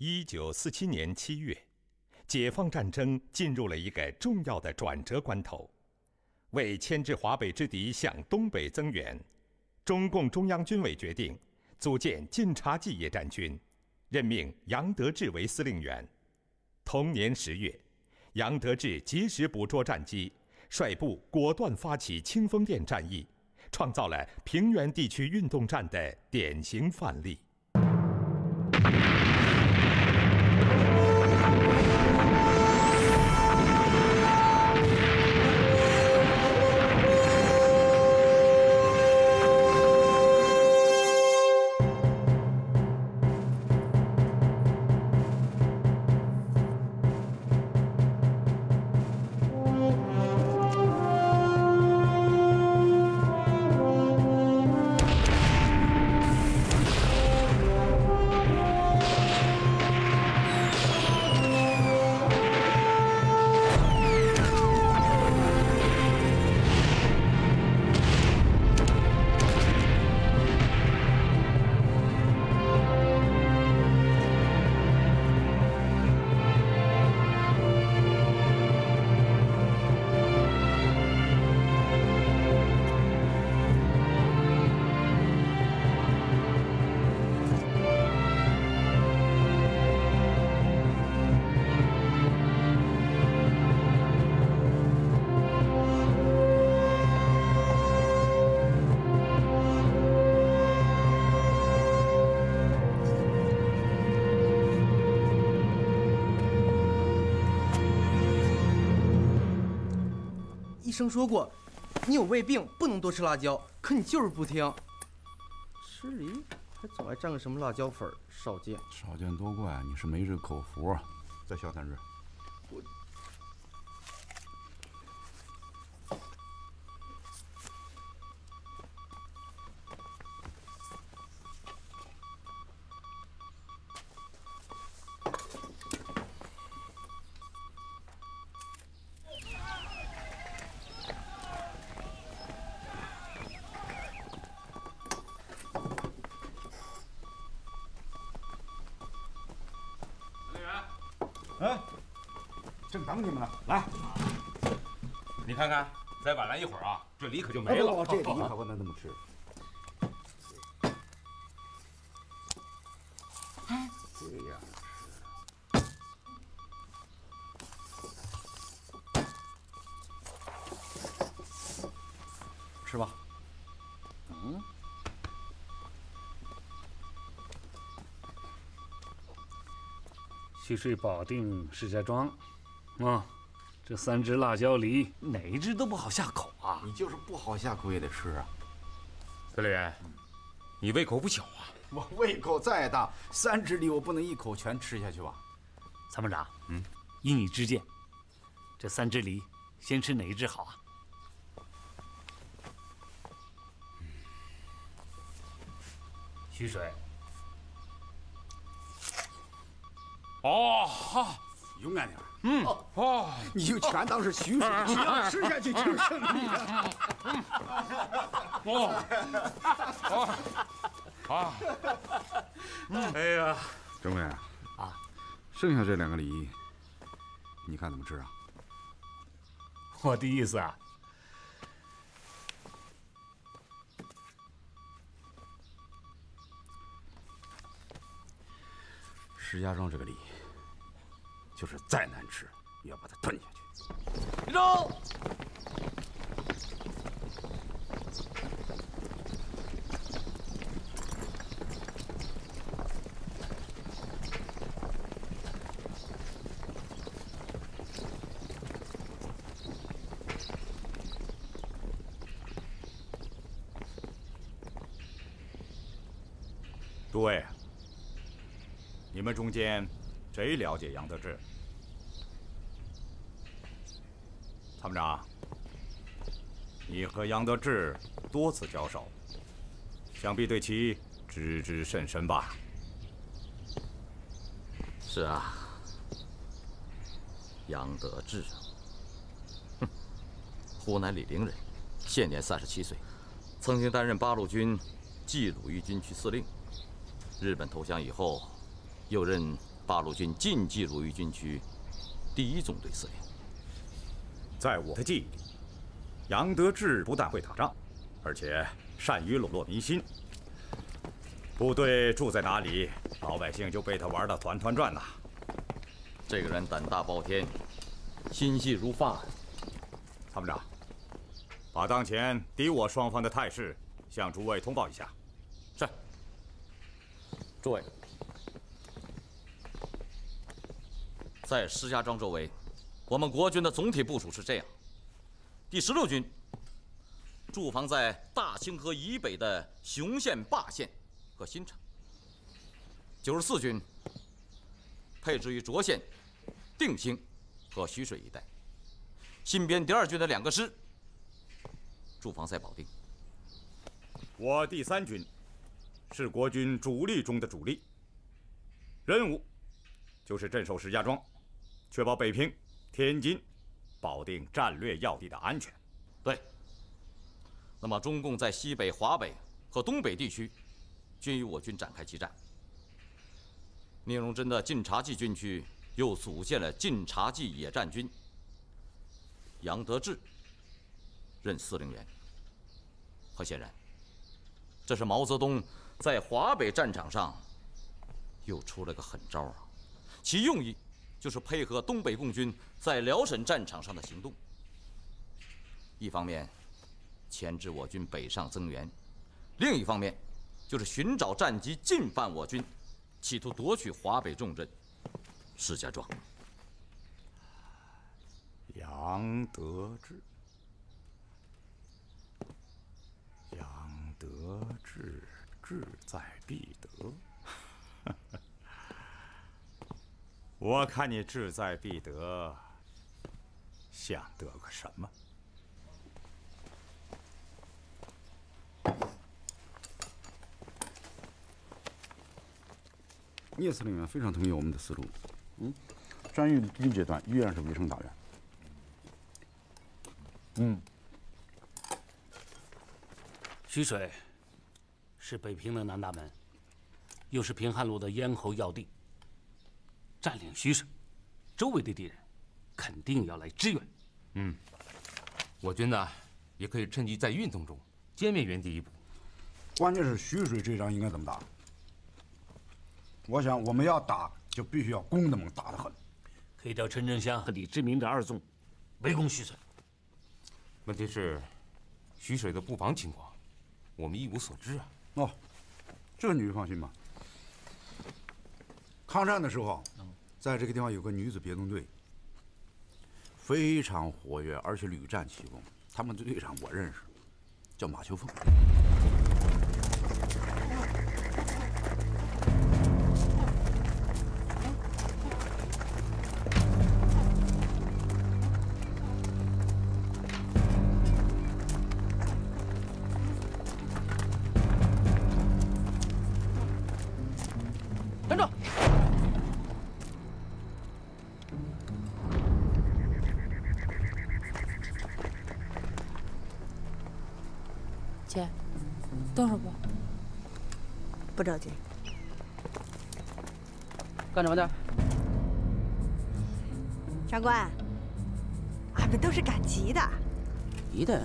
一九四七年七月，解放战争进入了一个重要的转折关头。为牵制华北之敌向东北增援，中共中央军委决定组建晋察冀野战军，任命杨得志为司令员。同年十月，杨得志及时捕捉战机，率部果断发起清风店战役，创造了平原地区运动战的典型范例。医生说过，你有胃病，不能多吃辣椒。可你就是不听，吃梨还总爱蘸个什么辣椒粉，少见。少见多怪，你是没这口福啊！再消三日。我。看看，再晚来一会儿啊，这梨可就没了。这梨 可不能这么吃。这样吃，吃吧。嗯。去睡保定石家庄。啊，这三只辣椒梨哪一只都不好下口啊！你就是不好下口也得吃啊，司令员，你胃口不小啊！我胃口再大，三只梨我不能一口全吃下去吧？参谋长，嗯，依你之见，这三只梨先吃哪一只好啊？徐水。哦，好，勇敢点。嗯。哦，你就全当是徐水，只要吃下去就是胜利了。哦，好，啊，哎呀，政委啊，剩下这两个梨，你看怎么吃啊？我的意思啊，石家庄这个梨。就是再难吃，也要把它吞下去。立正。诸位，你们中间谁了解杨得志？参谋长，你和杨得志多次交手，想必对其知之甚深吧？是啊，杨得志，哼，湖南醴陵人，现年三十七岁，曾经担任八路军冀鲁豫军区司令。日本投降以后，又任八路军晋冀鲁豫军区第一纵队司令。在我的记忆里，杨得志不但会打仗，而且善于笼络民心。部队住在哪里，老百姓就被他玩得团团转呐。这个人胆大包天，心细如发。参谋长，把当前敌我双方的态势向诸位通报一下。是。诸位，在石家庄周围，我们国军的总体部署是这样：第十六军驻防在大清河以北的雄县、霸县。和新城，九十四军配置于涿县、定兴和徐水一带。新编第二军的两个师驻防在保定。我第三军是国军主力中的主力，任务就是镇守石家庄，确保北平、天津、保定战略要地的安全。对。那么，中共在西北、华北和东北地区。均与我军展开激战。聂荣臻的晋察冀军区又组建了晋察冀野战军，杨得志任司令员。很显然，这是毛泽东在华北战场上又出了个狠招啊！其用意就是配合东北共军在辽沈战场上的行动，一方面牵制我军北上增援，另一方面。就是寻找战机进犯我军，企图夺取华北重镇石家庄。杨得志，杨得志，志在必得。我看你志在必得，想得个什么？聂司令员非常同意我们的思路，嗯，战役的第一阶段依然是围城打援。嗯，徐水是北平的南大门，又是平汉路的咽喉要地。占领徐水，周围的敌人肯定要来支援。嗯，我军呢也可以趁机在运动中歼灭原敌一部。关键是徐水这仗应该怎么打？我想，我们要打，就必须要攻得猛，打得狠。可以调陈正湘和李志明的二纵，围攻徐水。问题是，徐水的布防情况，我们一无所知啊。哦，这你就放心吧。抗战的时候，在这个地方有个女子别动队，非常活跃，而且屡战奇功。他们的队长我认识，叫马秋凤。不着急。干什么的？长官，俺们都是赶集的。集的？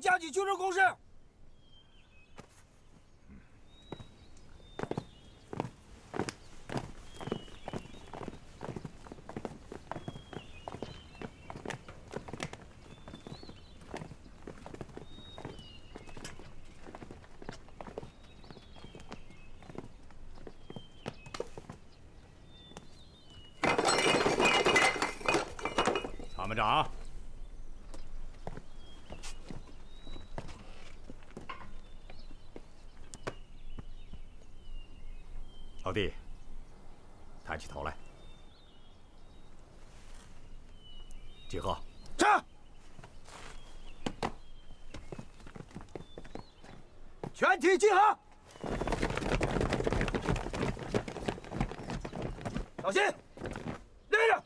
家具就是军事攻势，参谋长，老弟，抬起头来。集合。是。全体集合。小心，立着。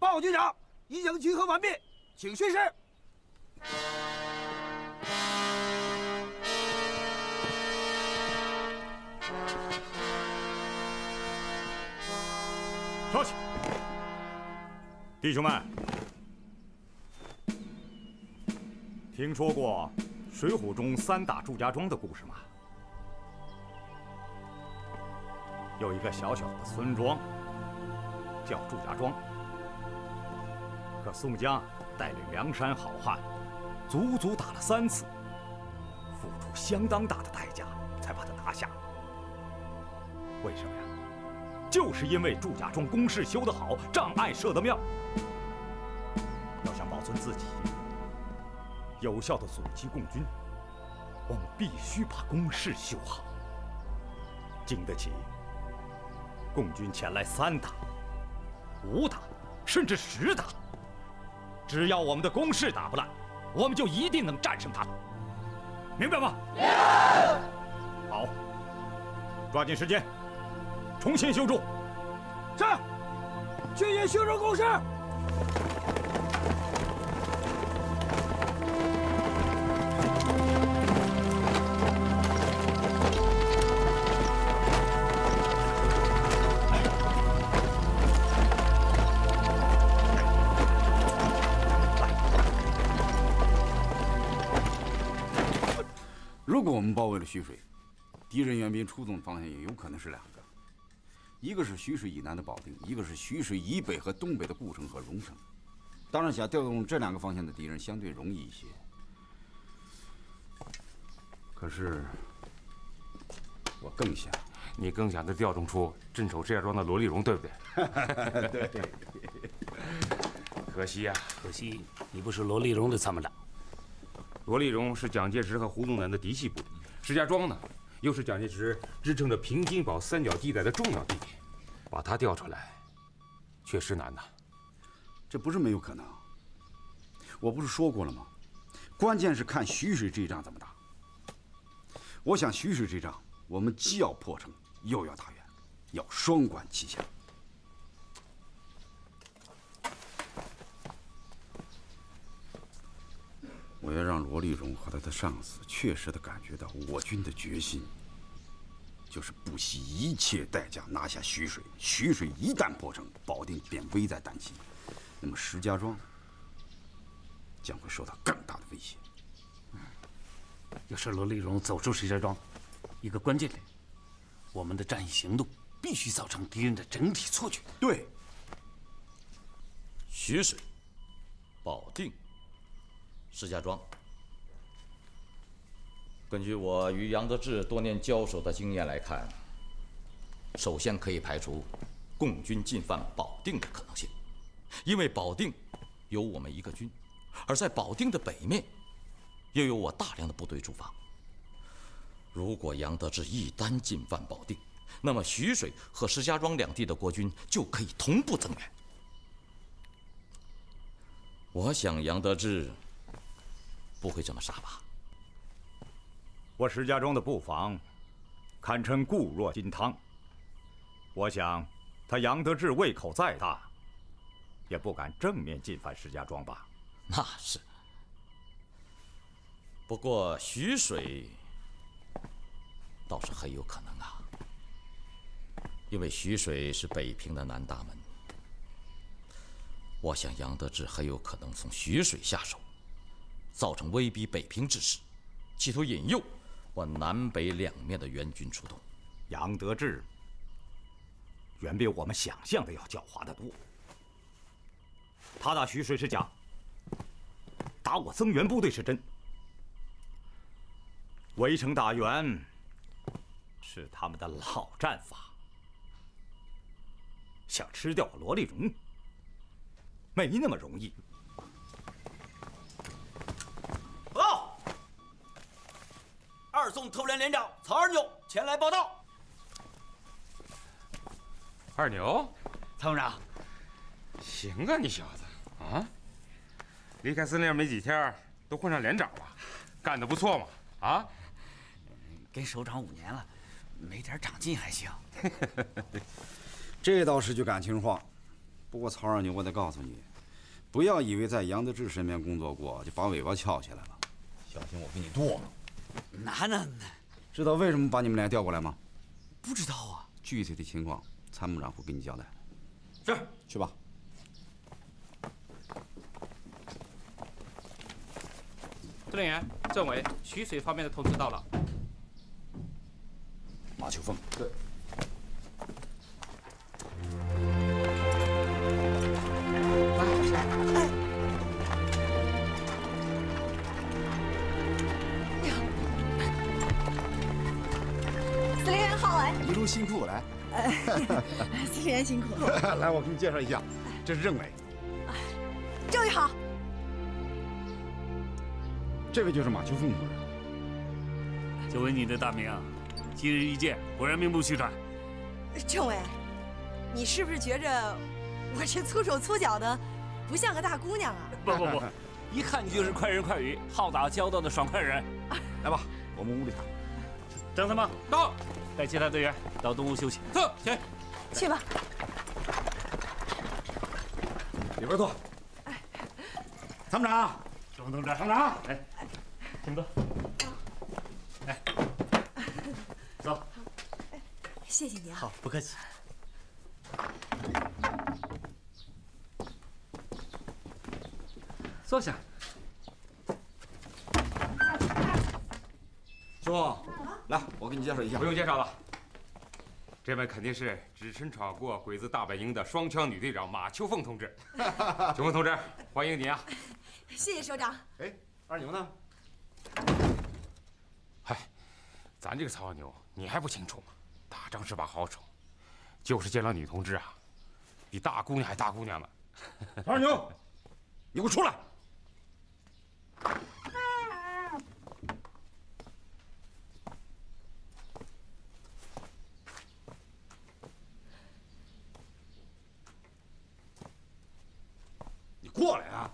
报告军长，已经集合完毕，请训示。弟兄们，听说过《水浒》中三打祝家庄的故事吗？有一个小小的村庄，叫祝家庄。可宋江带领梁山好汉，足足打了三次，付出相当大的代价才把他拿下。为什么呀？就是因为祝家庄工事修得好，障碍设得妙。自己，有效的阻击共军，我们必须把工事修好，经得起共军前来三打、五打，甚至十打。只要我们的工事打不烂，我们就一定能战胜他。明白吗？好，抓紧时间。重新修筑。是。军营修筑工事。们包围了徐水，敌人援兵出动的方向也有可能是两个。一个是徐水以南的保定，一个是徐水以北和东北的固城和荣城。当然，想调动这两个方向的敌人相对容易一些。可是，我更想，你更想的调动出镇守石家庄的罗立荣，对不对？对。可惜呀，可惜你不是罗立荣的参谋长。罗立荣是蒋介石和胡宗南的嫡系部，石家庄呢？又是蒋介石支撑着平津保三角地带的重要地点，把他调出来，确实难呐。这不是没有可能。我不是说过了吗？关键是看徐水这一仗怎么打。我想徐水这仗，我们既要破城，又要打援，要双管齐下。我要让罗丽荣和他的上司确实的感觉到我军的决心，就是不惜一切代价拿下徐水。徐水一旦破城，保定便危在旦夕，那么石家庄将会受到更大的威胁。要是罗丽荣走出石家庄，一个关键点，我们的战役行动必须造成敌人的整体错觉。对，徐水、保定。石家庄，根据我与杨得志多年交手的经验来看，首先可以排除共军进犯保定的可能性，因为保定有我们一个军，而在保定的北面又有我大量的部队驻防。如果杨得志一旦进犯保定，那么徐水和石家庄两地的国军就可以同步增援。我想杨得志。不会这么傻吧？我石家庄的布防，堪称固若金汤。我想，他杨得志胃口再大，也不敢正面进犯石家庄吧？那是。不过徐水倒是很有可能啊，因为徐水是北平的南大门。我想杨得志很有可能从徐水下手。造成威逼北平之势，企图引诱我南北两面的援军出动。杨得志远比我们想象的要狡猾得多。他打徐水是假，打我增援部队是真。围城打援是他们的老战法。想吃掉我罗丽荣，没那么容易。二纵特务连连长曹二牛前来报道。二牛，参谋长，行啊，你小子啊，离开司令没几天，都混上连长了，干得不错嘛！啊，跟首长五年了，没点长进还行。这倒是句感情话，不过曹二牛，我得告诉你，不要以为在杨得志身边工作过就把尾巴翘起来了，小心我给你剁了。哪能？知道为什么把你们俩调过来吗？不知道啊。具体的情况，参谋长会给你交代。是，去吧。司令员、政委，徐水方面的通知到了。马秋凤。对。司令员好哎！一路辛苦来。司令员辛苦。来，我给你介绍一下，这是政委。政委好。这位就是马秋凤同志。久闻你的大名，今日一见，果然名不虚传。政委，你是不是觉着我这粗手粗脚的，不像个大姑娘啊？不不不，一看你就是快人快语、好打交道的爽快人。来吧，我们屋里谈。张参谋到，带其他队员到东屋休息。走，去。去吧。里边坐。参谋长，周同志，参谋长，哎，请坐。来，走。谢谢你啊。好，不客气。坐下。兄，来，我给你介绍一下。不用介绍了，这位肯定是只身闯过鬼子大本营的双枪女队长马秋凤同志。秋凤同志，欢迎你啊！谢谢首长。哎，二牛呢？嗨，咱这个曹二牛，你还不清楚吗？打仗是把好手，就是见了女同志啊，比大姑娘还大姑娘呢。曹二牛，你给我出来！过来啊！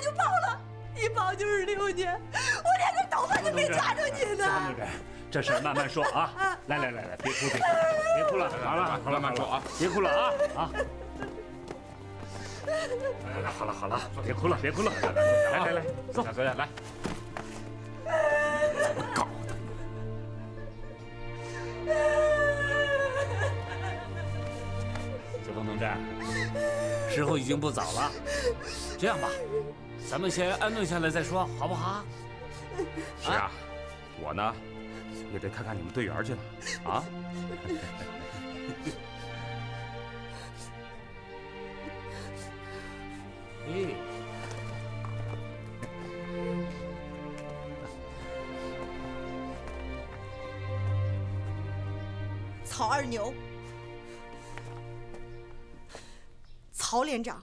就跑了，一跑就是六年，我连个头发都没抓住你呢。同志，这事慢慢说啊！来来来来，别哭别哭，别哭了，好了好了，慢慢说啊，别哭了啊啊！来来好了好了，别哭了别哭了，来来来，坐坐下来。怎么搞的？九峰同志，时候已经不早了，这样吧，咱们先安顿下来再说，好不好？是啊，我呢也得看看你们队员去了啊。咦，曹二牛，曹连长，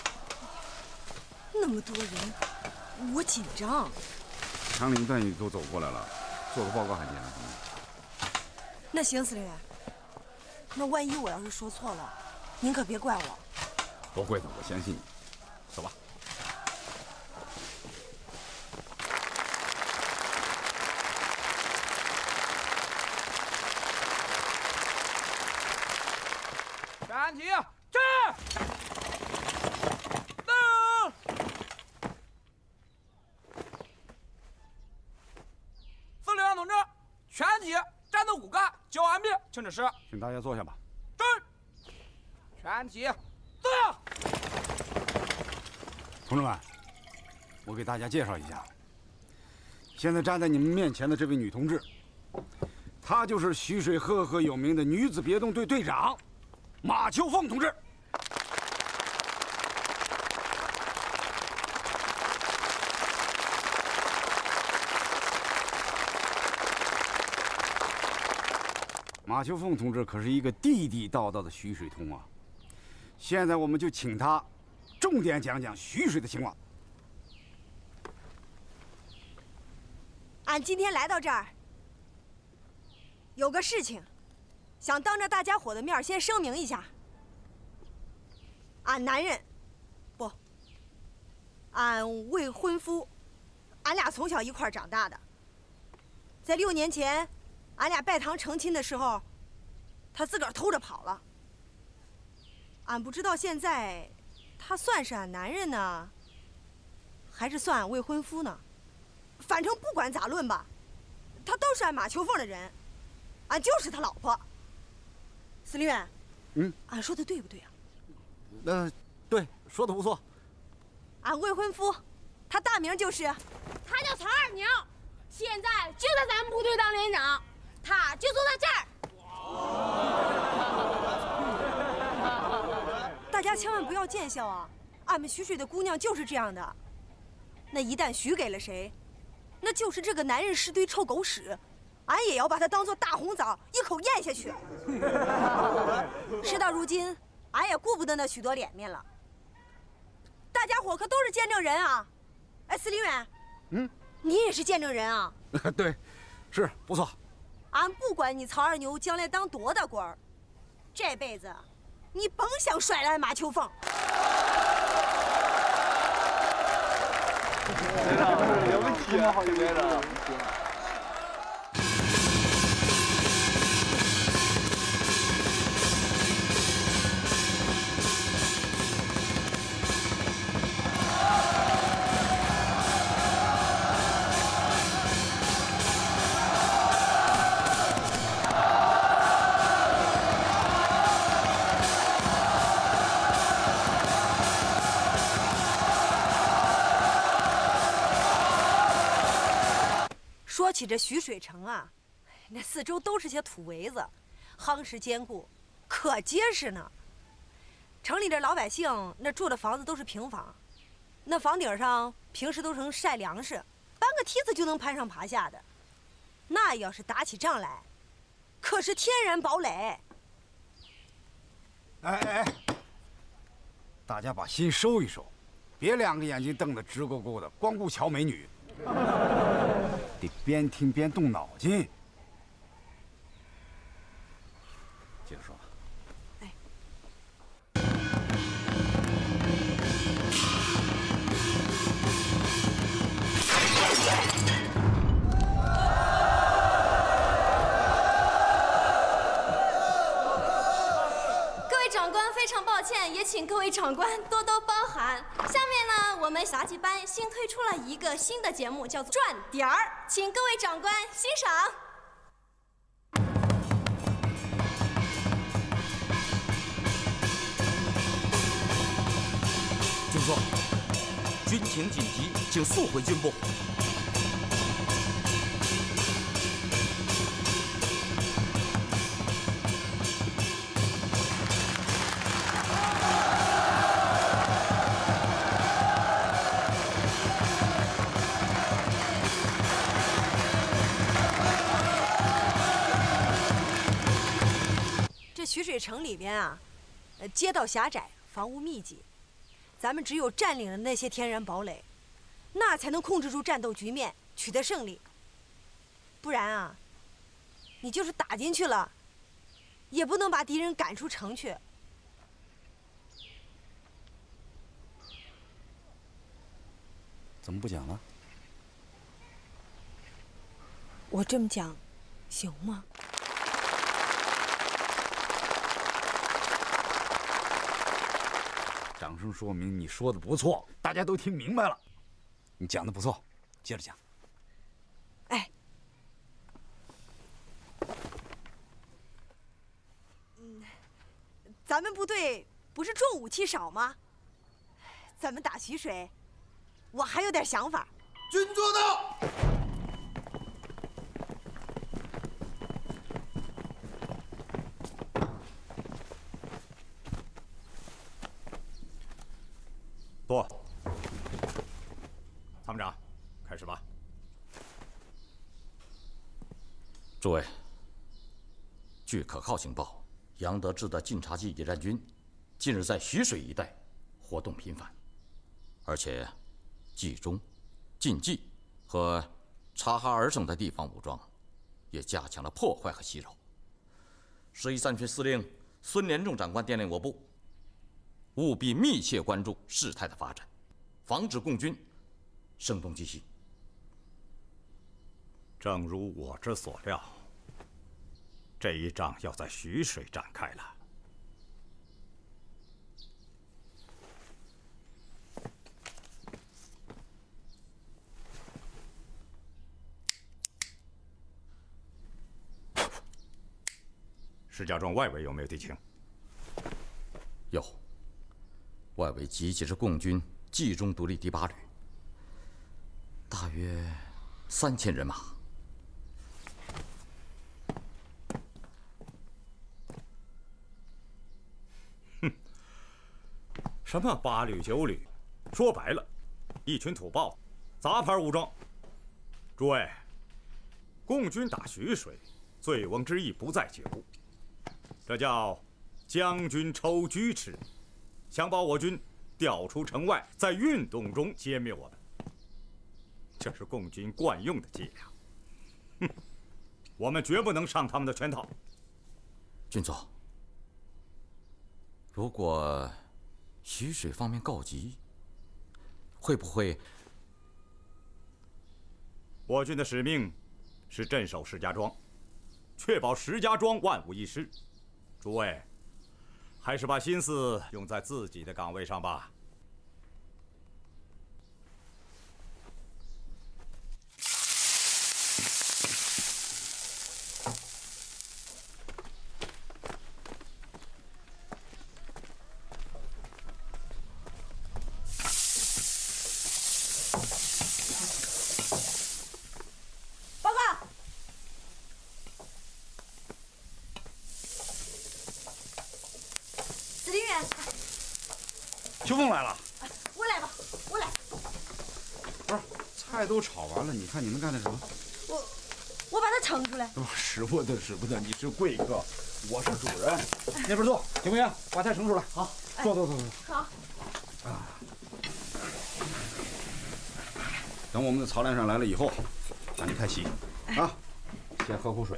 那么多人，我紧张。枪林弹雨都走过来了，做个报告还简单什么？那行，司令员，那万一我要是说错了，您可别怪我。不会的，我相信你。走吧。站起，站！等！司令员同志，全体战斗骨干交完毕，请指示。请大家坐下吧。站！全体坐下。同志们，我给大家介绍一下，现在站在你们面前的这位女同志，她就是徐水赫赫有名的女子别动队队长马秋凤同志。马秋凤同志可是一个地地道道的徐水通啊！现在我们就请他重点讲讲徐水的情况。俺今天来到这儿，有个事情，想当着大家伙的面先声明一下。俺男人，不，俺未婚夫，俺俩从小一块长大的。在六年前，俺俩拜堂成亲的时候，他自个儿偷着跑了。俺不知道现在，他算是俺男人呢，还是算俺未婚夫呢？反正不管咋论吧，他都是俺马秋凤的人，俺就是他老婆。司令员，嗯，俺说的对不对啊？那对，说的不错。俺未婚夫，他大名就是，他叫曹二娘，现在就在咱们部队当连长，他就坐在这儿。大家千万不要见笑啊！俺们徐水的姑娘就是这样的，那一旦许给了谁，那就是这个男人是堆臭狗屎，俺也要把他当做大红枣一口咽下去。事到如今，俺也顾不得那许多脸面了。大家伙可都是见证人啊！哎，司令员，嗯，你也是见证人啊！对，是不错。俺不管你曹二牛将来当多大官儿，这辈子你甭想甩了俺马秋凤。连长，了不起啊，连长！这徐水城啊，那四周都是些土围子，夯实坚固，可结实呢。城里的老百姓那住的房子都是平房，那房顶上平时都成晒粮食，搬个梯子就能攀上爬下的。那要是打起仗来，可是天然堡垒。哎哎哎，大家把心收一收，别两个眼睛瞪得直勾勾的，光顾瞧美女，得边听边动脑筋。也请各位长官多多包涵。下面呢，我们杂技班新推出了一个新的节目，叫做转点儿，请各位长官欣赏。军座，军情紧急，请速回军部。徐水城里边啊，呃，街道狭窄，房屋密集，咱们只有占领了那些天然堡垒，那才能控制住战斗局面，取得胜利。不然啊，你就是打进去了，也不能把敌人赶出城去。怎么不讲了？我这么讲，行吗？声说明你说的不错，大家都听明白了。你讲的不错，接着讲。哎，嗯，咱们部队不是重武器少吗？咱们打徐水，我还有点想法。军座到。坐。参谋长，开始吧。诸位，据可靠情报，杨得志的晋察冀野战军近日在徐水一带活动频繁，而且冀中、晋冀和察哈尔省的地方武装也加强了破坏和袭扰。十一三军司令孙连仲长官电令我部。务必密切关注事态的发展，防止共军声东击西。正如我之所料，这一仗要在徐水展开了。石家庄外围有没有敌情？有。外围集结着共军冀中独立第八旅，大约三千人马。什么八旅九旅，说白了，一群土豹，杂牌武装。诸位，共军打徐水，醉翁之意不在酒，这叫将军抽车吃。想把我军调出城外，在运动中歼灭我们，这是共军惯用的伎俩。哼，我们绝不能上他们的圈套。军座，如果徐水方面告急，会不会？我军的使命是镇守石家庄，确保石家庄万无一失。诸位。还是把心思用在自己的岗位上吧。秋凤来了，我来吧，我来。不是，菜你看你们干的什么？我，我把它盛出来。不，使不得，使不得，你是贵客，我是主人。那边坐，行不行？把菜盛出来。好，坐坐坐坐。好。啊。等我们的曹连长来了以后，让你看戏啊。先喝口水。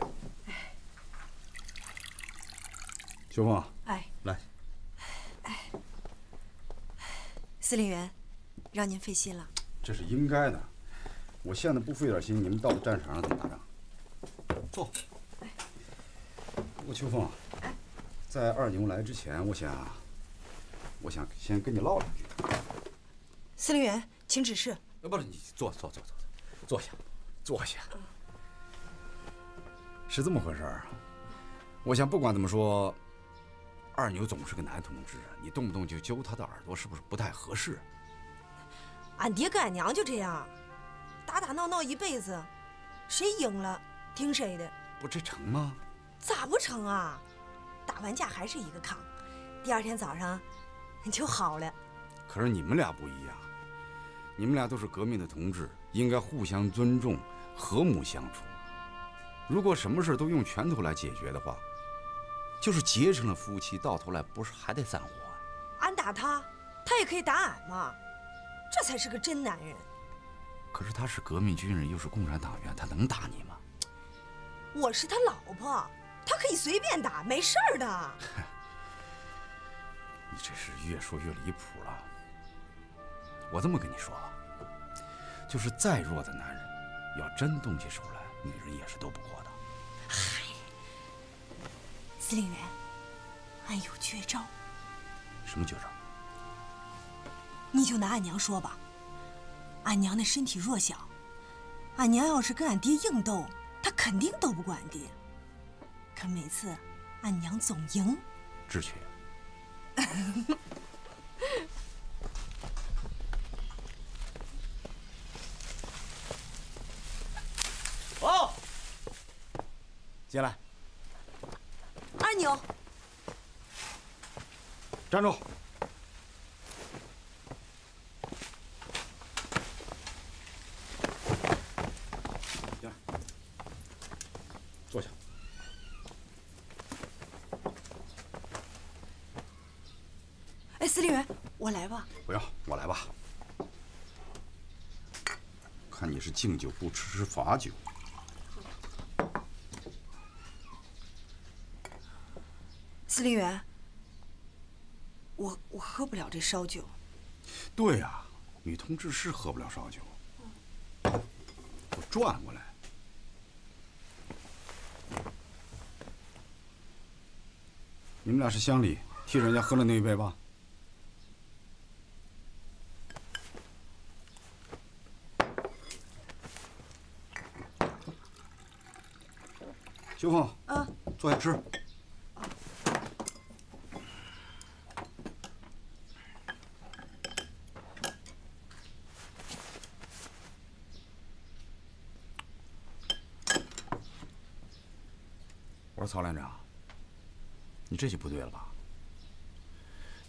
秋凤。哎。来。司令员，让您费心了。这是应该的，我现在不费点心，你们到了战场上怎么打仗？坐。不过秋凤，在二牛来之前，我想，我想先跟你唠两句。司令员，请指示。呃，不是，你坐坐坐坐坐，坐下，坐下。是这么回事儿。我想不管怎么说。二牛总是个男同志，你动不动就揪他的耳朵，是不是不太合适？俺爹跟俺娘就这样，打打闹闹一辈子，谁赢了听谁的。不，这成吗？咋不成啊？打完架还是一个炕，第二天早上就好了。可是你们俩不一样，你们俩都是革命的同志，应该互相尊重，和睦相处。如果什么事都用拳头来解决的话，就是结成了夫妻，到头来不是还得散伙啊？俺打他，他也可以打俺嘛，这才是个真男人。可是他是革命军人，又是共产党员，他能打你吗？我是他老婆，他可以随便打，没事儿的。你这是越说越离谱了。我这么跟你说吧，就是再弱的男人，要真动起手来，女人也是斗不过的。嗨，司令员，俺有绝招。什么绝招？你就拿俺娘说吧，俺娘的身体弱小，俺娘要是跟俺爹硬斗，她肯定斗不过俺爹。可每次，俺娘总赢。智取。哦，进来。二牛，站住！坐下。哎，司令员，我来吧。不要，我来吧。看你是敬酒不吃吃罚酒。司令员，我我喝不了这烧酒。对呀、女同志是喝不了烧酒。我转过来。你们俩是乡里，替人家喝了那一杯吧？秋凤，啊，坐下吃。我说曹连长，你这就不对了吧？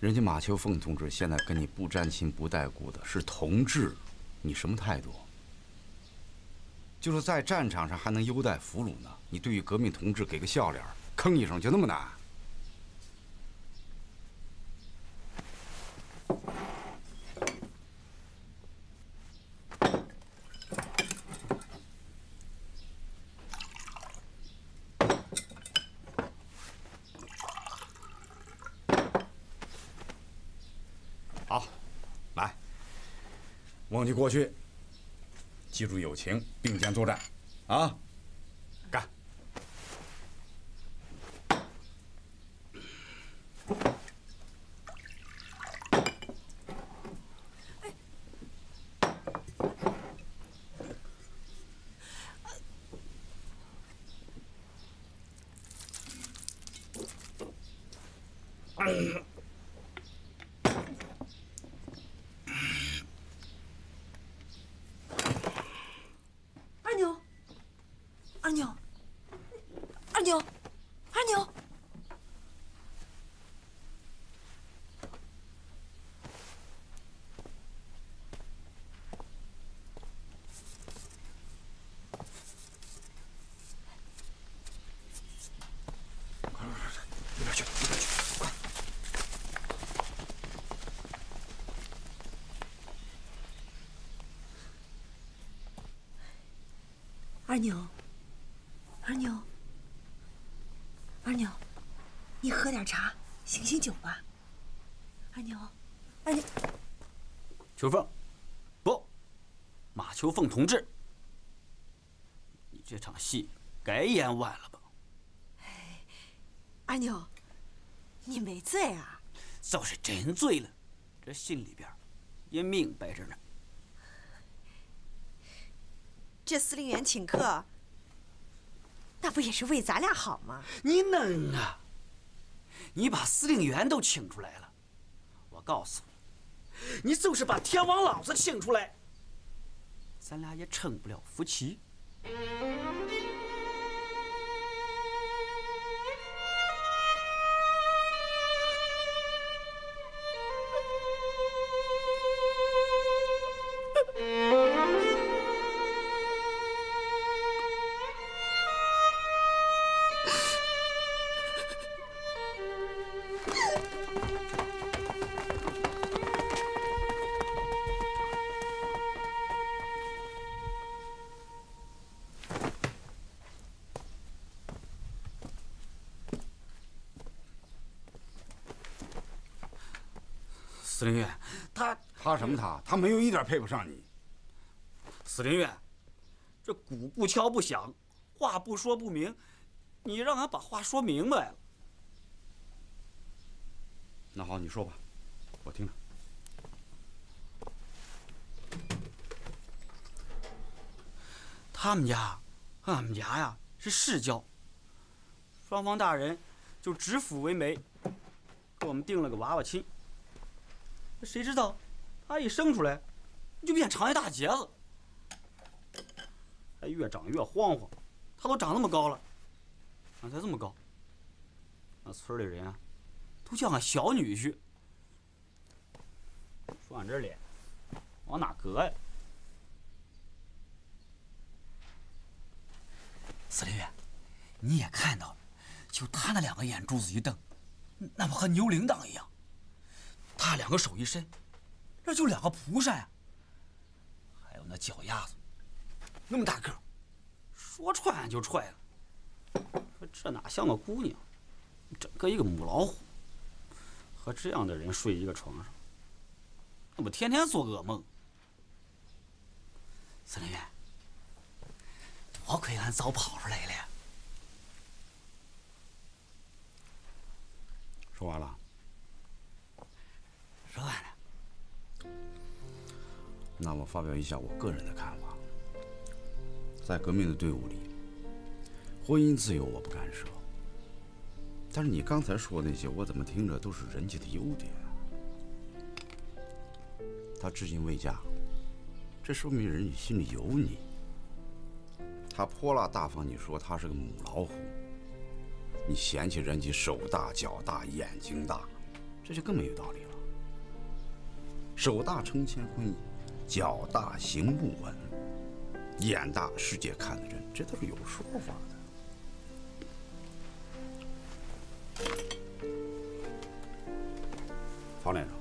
人家马秋凤同志现在跟你不沾亲不带故的，是同志，你什么态度？就是在战场上还能优待俘虏呢，你对于革命同志给个笑脸，吭一声就那么难？好，来，忘记过去，记住友情，并肩作战，啊！干！二牛，二牛，二牛，二牛。里边去，里边去，快！二牛，二牛，二牛，你喝点茶，醒醒酒吧。二牛，二牛，秋凤，不，马秋凤同志，你这场戏该演完了吧？二牛，你没醉啊？倒是真醉了，这心里边也明白着呢。这司令员请客，那不也是为咱俩好吗？你能啊！你把司令员都请出来了，我告诉你，你就是把天王老子请出来，咱俩也成不了夫妻。什么他？他没有一点配不上你。司令员，这鼓不敲不响，话不说不明，你让俺把话说明白了。那好，你说吧，我听着。他们家和，俺们家呀是世交，双方大人就指腹为媒，给我们定了个娃娃亲。谁知道，他一生出来，就变长一大截子，还越长越晃晃。他都长那么高了，俺才这么高。那村里人啊，都叫俺小女婿，说俺这脸往哪搁呀？司令员，你也看到了，就他那两个眼珠子一瞪，那不和牛铃铛一样。他两个手一伸，那就两个蒲扇呀。还有那脚丫子，那么大个，说踹就踹了。这哪像个姑娘，整个一个母老虎。和这样的人睡一个床上，那不天天做噩梦。司令员，多亏俺早跑出来了。说完了。说完了。那我发表一下我个人的看法。在革命的队伍里，婚姻自由我不干涉。但是你刚才说那些，我怎么听着都是人家的优点。他至今未嫁，这说明人家心里有你。他泼辣大方，你说他是个母老虎，你嫌弃人家手大脚大眼睛大，这就更没有道理了。手大成千婚姻，脚大行不稳，眼大世界看得真，这都是有说法的。方连长，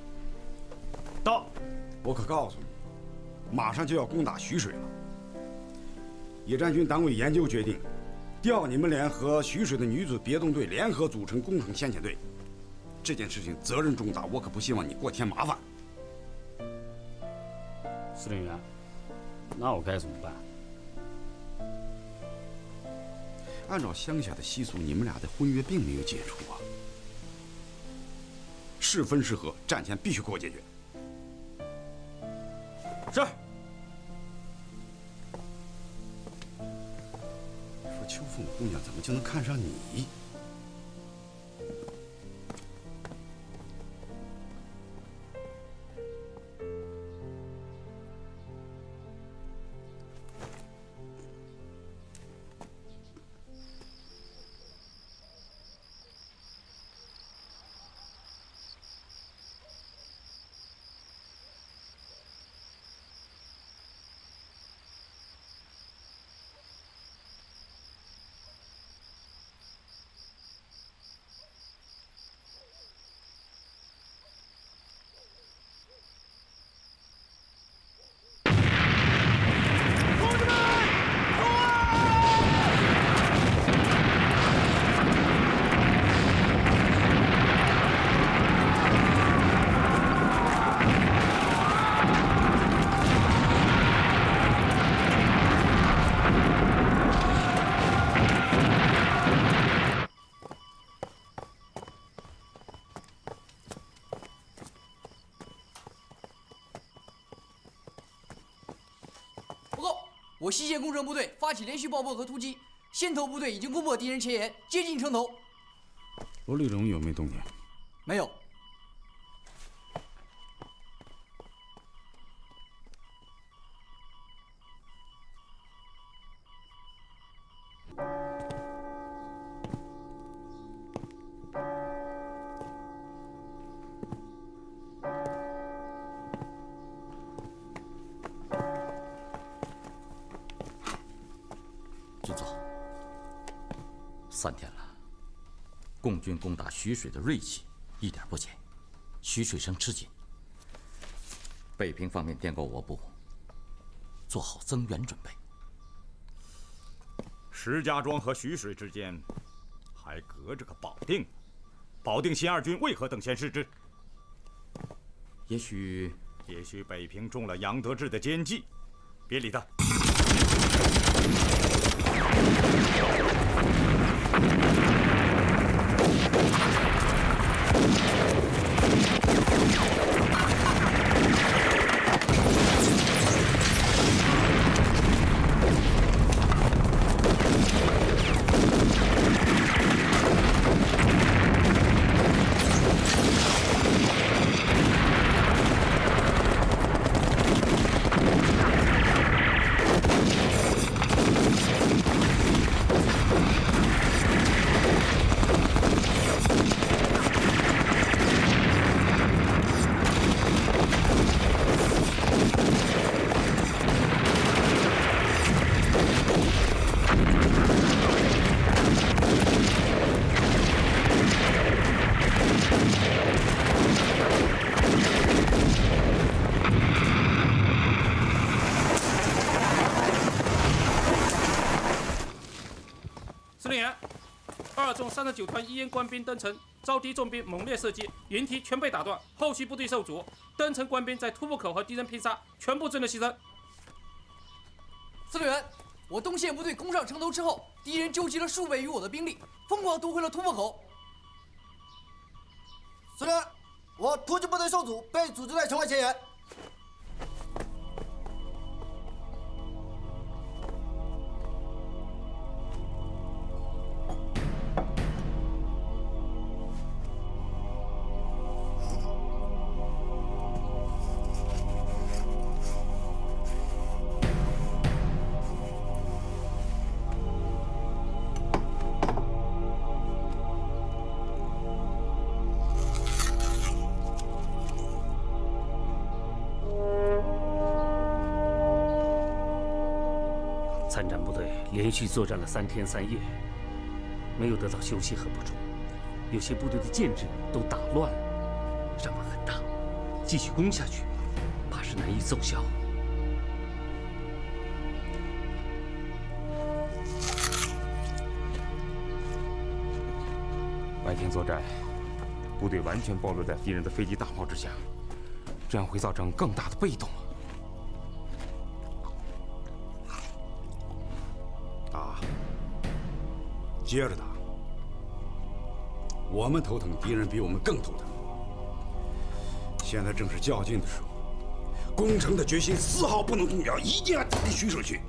到！我可告诉你，马上就要攻打徐水了。野战军党委研究决定，调你们连和徐水的女子别动队联合组成工程先遣队。这件事情责任重大，我可不希望你给我添麻烦。司令员，那我该怎么办？按照乡下的习俗，你们俩的婚约并没有解除啊。是分是合，战前必须给我解决。是。说秋凤姑娘怎么就能看上你？西线工程部队发起连续爆破和突击，先头部队已经攻破敌人前沿，接近城头。罗立荣有没有动静？没有。徐水的锐气一点不减，徐水生吃紧。北平方面电告我部，做好增援准备。石家庄和徐水之间还隔着个保定，保定新二军为何等闲视之？也许，也许北平中了杨得志的奸计，别理他。司令员，三十九团一营官兵登城，遭敌重兵猛烈射击，云梯全被打断，后续部队受阻。登城官兵在突破口和敌人拼杀，全部阵亡牺牲。司令员，我东线部队攻上城头之后，敌人纠集了数倍于我的兵力，疯狂夺回了突破口。司令员，我突击部队受阻，被组织在城外前沿。续作战了三天三夜，没有得到休息和补充，有些部队的建制都打乱了，伤亡很大。继续攻下去，怕是难以奏效。白天作战，部队完全暴露在敌人的飞机大炮之下，这样会造成更大的被动。打，接着打。我们头疼，敌人比我们更头疼。现在正是较劲的时候，攻城的决心丝毫不能动摇，一定要打进徐水去。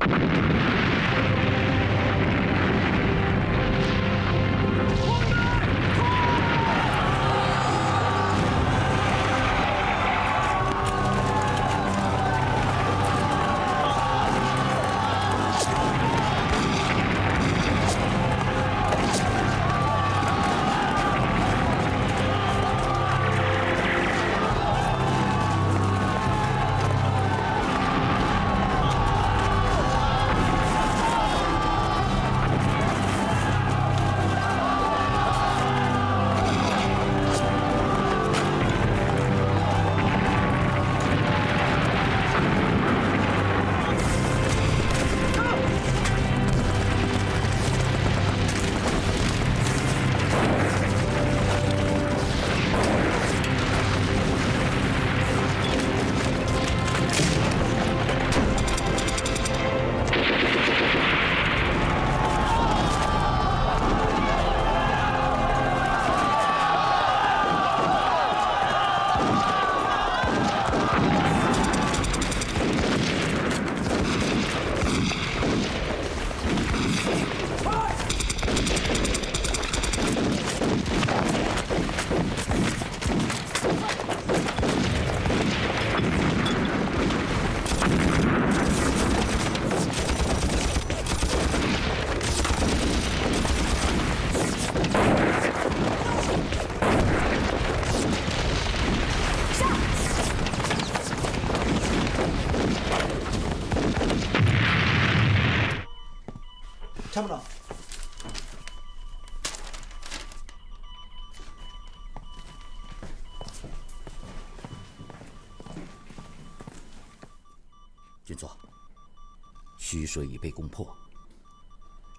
水已被攻破，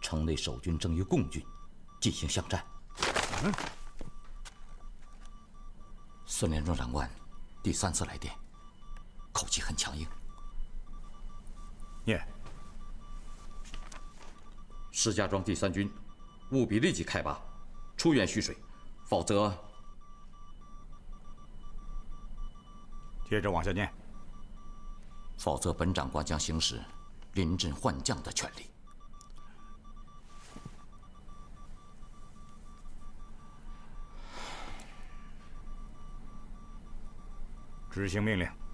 城内守军正与共军进行巷战。嗯孙连仲长官第三次来电，口气很强硬。念。石家庄第三军，务必立即开拔，出援蓄水，否则……接着往下念。否则，本长官将行使临阵换将的权利。执行命令。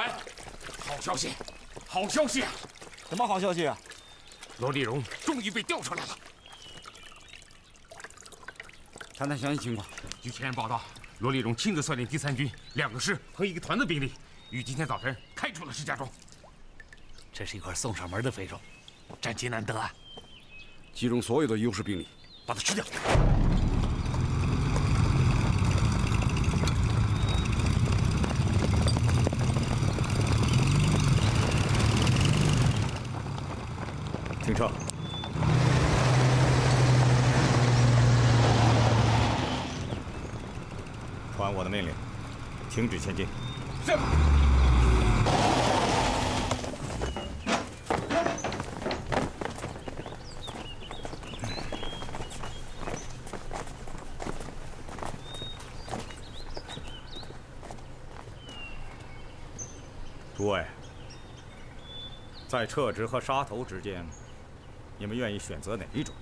员，政委，好消息，好消息啊！什么好消息啊？罗丽荣终于被调出来了。谈谈详细情况。据前人报道，罗丽荣亲自率领第三军两个师和一个团的兵力，于今天早晨开出了石家庄。这是一块送上门的肥肉，战机难得啊！集中所有的优势兵力，把它吃掉。停车。传我的命令，停止前进。是。诸位，在撤职和杀头之间，你们愿意选择哪一种？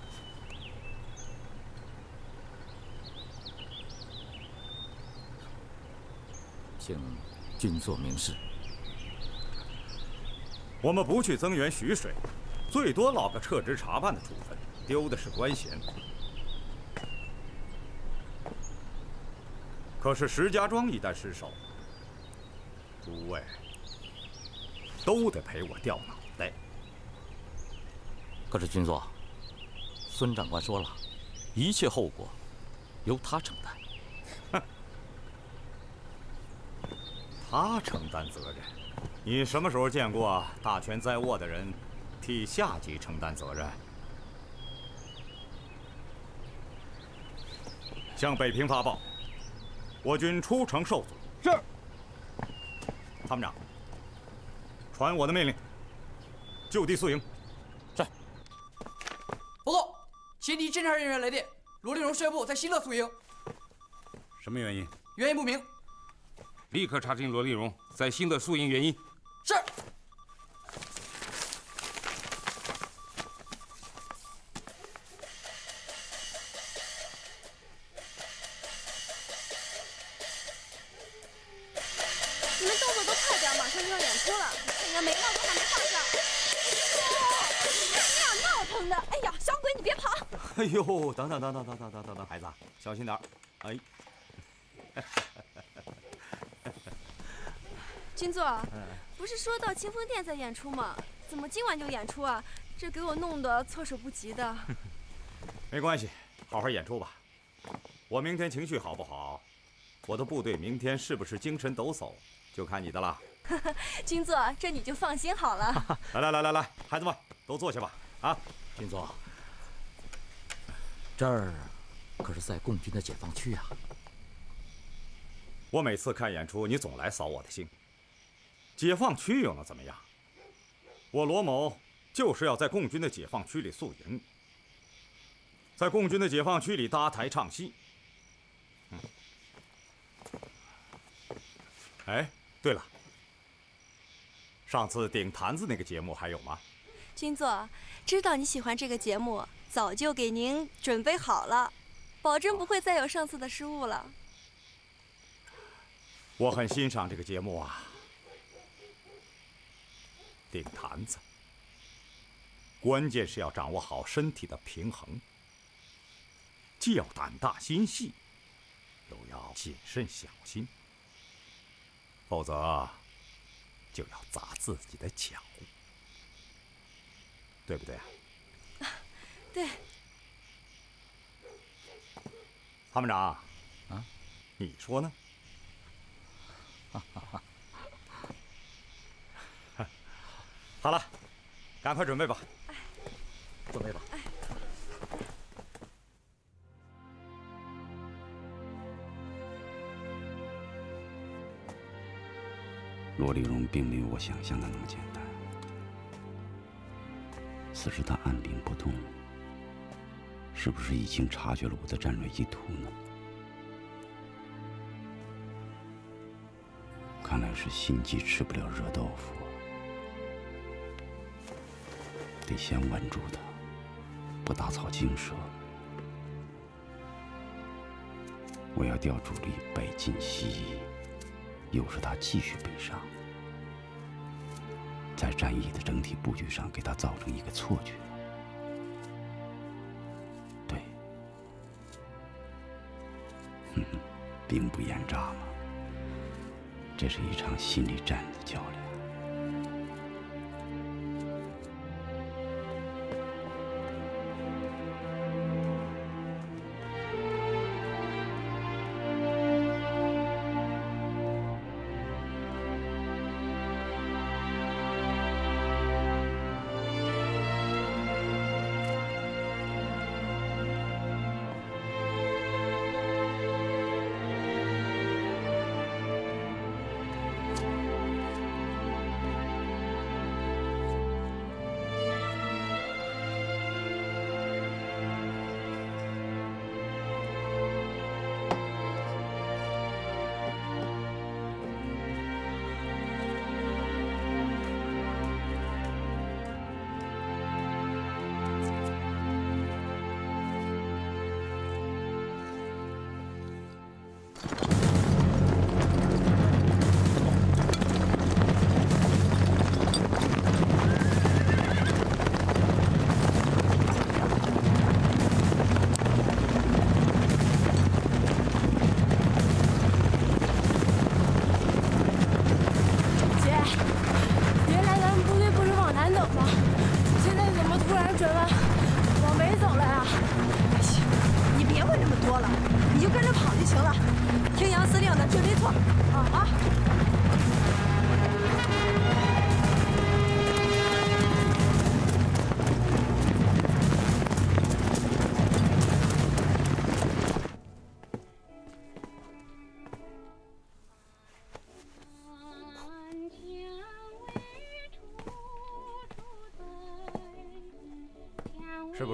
请君座明示。我们不去增援徐水，最多落个撤职查办的处分，丢的是官衔。可是石家庄一旦失守，诸位都得陪我掉脑袋。可是军座，孙长官说了，一切后果由他承担。他承担责任？你什么时候见过大权在握的人替下级承担责任？向北平发报，我军出城受阻。是。参谋长，传我的命令，就地宿营。是。报告，前敌侦察人员来电，罗丽荣率部在新乐宿营。什么原因？原因不明。立刻查清罗丽蓉在新的宿营原因。是。你们动作都快点，马上就要演出了。哎呀，眉毛都还没画上。哎呀，闹腾的！哎呀，小鬼，你别跑！哎呦，等等等等等等等等等，孩子，小心点儿。哎。军座，不是说到清风店再演出吗？怎么今晚就演出啊？这给我弄得措手不及的。没关系，好好演出吧。我明天情绪好不好，我的部队明天是不是精神抖擞，就看你的了。军座，这你就放心好了。来来来来来，孩子们都坐下吧。啊，军座，这儿可是在共军的解放区啊。我每次看演出，你总来扫我的兴。解放区又能怎么样？我罗某就是要在共军的解放区里宿营，在共军的解放区里搭台唱戏。嗯。哎，对了，上次顶坛子那个节目还有吗？军座，知道你喜欢这个节目，早就给您准备好了，保证不会再有上次的失误了。我很欣赏这个节目啊，顶坛子。关键是要掌握好身体的平衡，既要胆大心细，又要谨慎小心，否则就要砸自己的脚，对不对啊？对，参谋长，啊，你说呢？好了，赶快准备吧。准备吧。罗丽蓉并没有我想象的那么简单。此时她按兵不动，是不是已经察觉了我的战略意图呢？看来是心急吃不了热豆腐，得先稳住他。不打草惊蛇，我要调主力北进西移，诱使他继续北上，在战役的整体布局上给他造成一个错觉。对，兵不厌诈嘛。这是一场心理战的较量。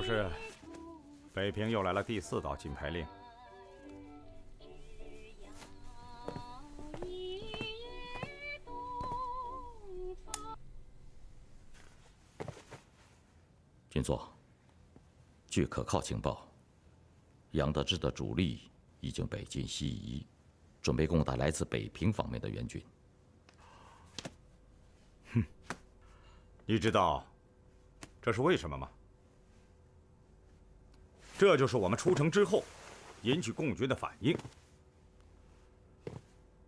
是北平又来了第四道禁牌令？军座，据可靠情报，杨得志的主力已经北进西移，准备攻打来自北平方面的援军。哼，你知道这是为什么吗？这就是我们出城之后引起共军的反应。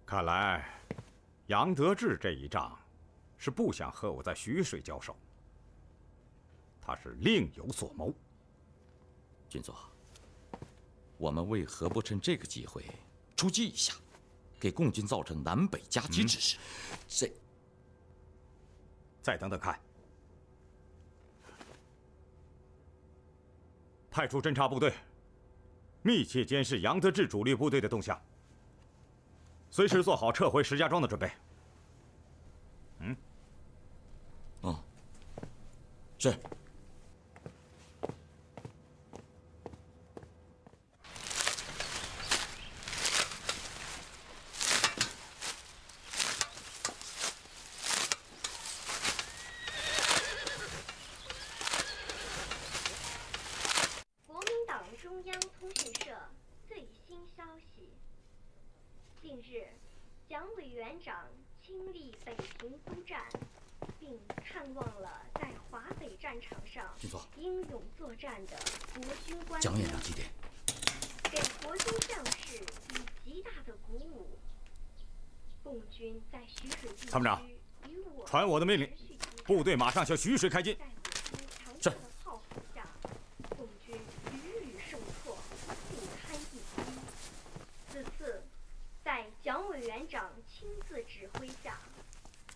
看来杨得志这一仗是不想和我在徐水交手，他是另有所谋。军座，我们为何不趁这个机会出击一下，给共军造成南北夹击之势？这……再等等看。派出侦察部队，密切监视杨得志主力部队的动向，随时做好撤回石家庄的准备。嗯，哦，是。队马上向徐水开进。是。炮火下，共军屡屡受挫，不堪一击。此次，在蒋委员长亲自指挥下，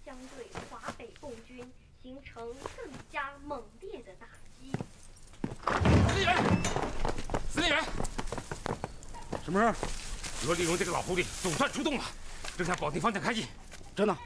将对华北共军形成更加猛烈的打击。司令员，司令员，什么事？罗立荣这个老狐狸总算出动了，正向保定方向开进。真的？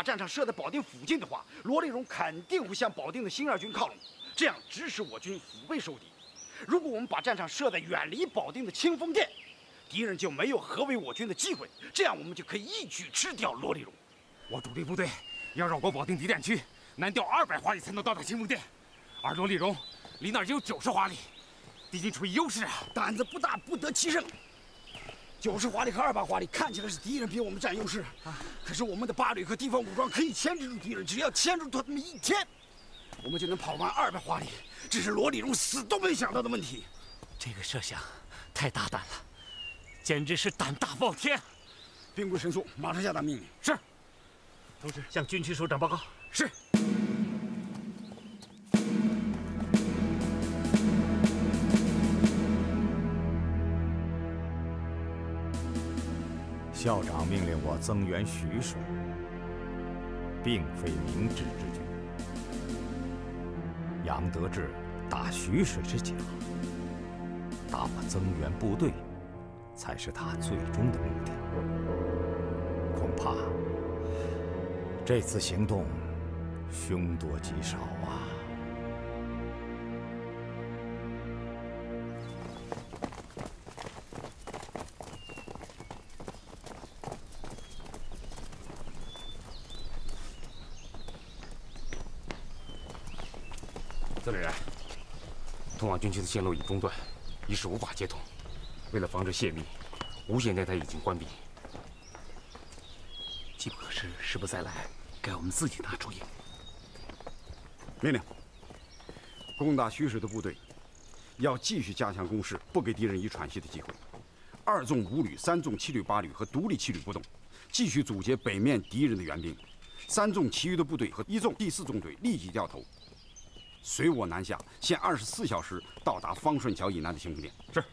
把战场设在保定附近的话，罗立荣肯定会向保定的新二军靠拢，这样指使我军腹背受敌。如果我们把战场设在远离保定的清风店，敌人就没有合围我军的机会，这样我们就可以一举吃掉罗立荣。我主力部队要绕过保定敌占区，南调二百华里才能到达清风店，而罗立荣离那儿只有九十华里，敌军处于优势啊！胆子不大，不得其胜。九十华里和二百华里看起来是敌人比我们占优势，可是我们的八旅和地方武装可以牵制住敌人，只要牵住他们一天，我们就能跑完二百华里。这是罗立荣死都没想到的问题。这个设想太大胆了，简直是胆大包天。兵贵神速，马上下达命令。是。同时，向军区首长报告。是。校长命令我增援徐水，并非明智之举。杨得志打徐水是假，打我增援部队，才是他最终的目的。恐怕这次行动凶多吉少啊！线路已中断，一时无法接通。为了防止泄密，无线电台已经关闭。机不可失，时不再来，该我们自己拿主意。命令：攻打徐水的部队要继续加强攻势，不给敌人以喘息的机会。二纵五旅、三纵七旅、八旅和独立七旅不动，继续阻截北面敌人的援兵。三纵其余的部队和一纵第四纵队立即掉头，随我南下，限二十四小时到达方顺桥以南的清风殿。是。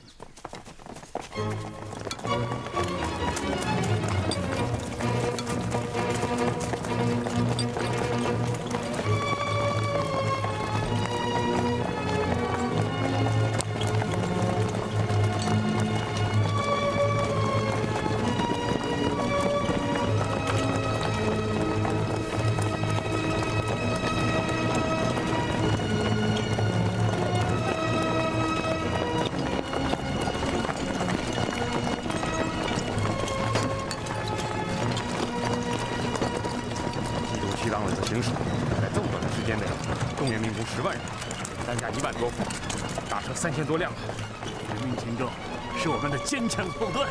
我们的坚强后盾。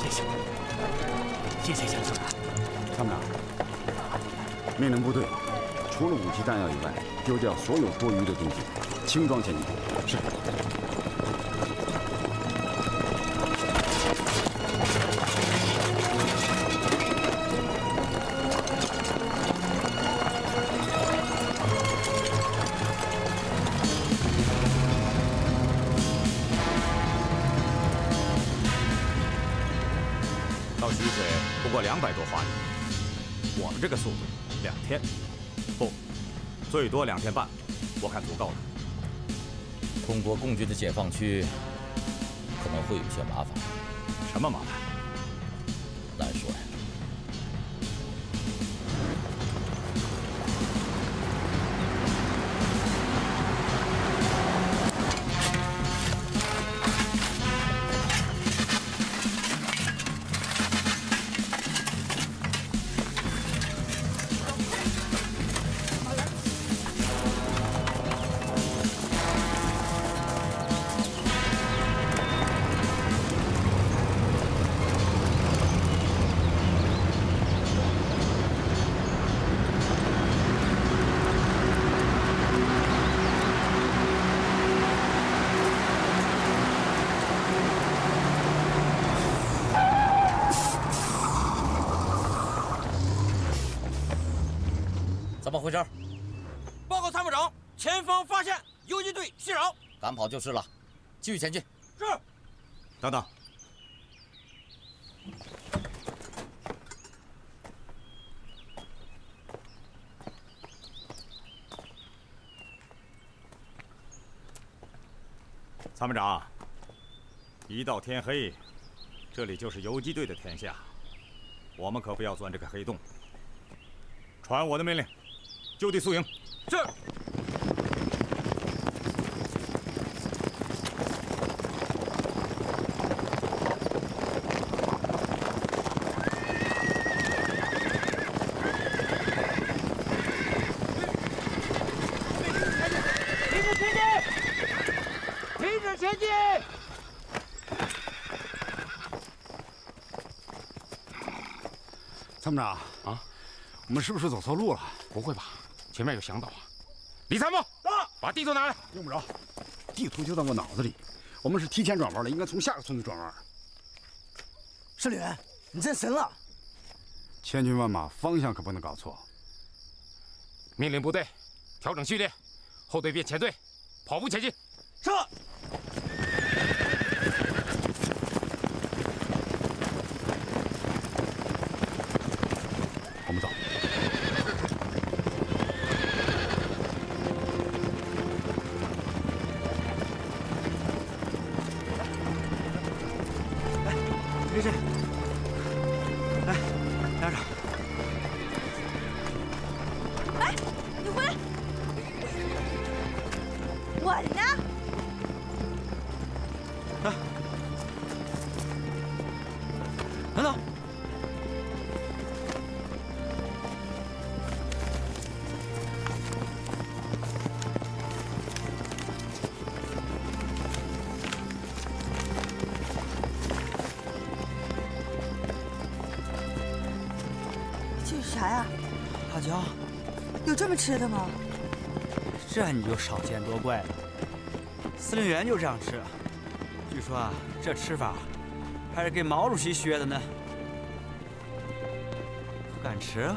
谢谢，谢谢蒋校长。参谋长，命令部队除了武器弹药以外，丢掉所有多余的东西，轻装前进。是。个速度，两天，不，最多两天半，我看足够了。通过共军的解放区，可能会有些麻烦。什么麻烦？就是了，继续前进。是。等等，参谋长，一到天黑，这里就是游击队的天下，我们可不要钻这个黑洞。传我的命令，就地宿营。是。停止前进！停止前进！参谋长啊，我们是不是走错路了？不会吧，前面有向导啊！李参谋，把地图拿来。用不着，地图就在我脑子里。我们是提前转弯了，应该从下个村子转弯。司令员，你真神了！千军万马，方向可不能搞错。命令部队调整序列，后队变前队，跑步前进。是。么吃的吗？这你就少见多怪了。司令员就这样吃，据说啊，这吃法还是给毛主席学的呢。不敢吃啊？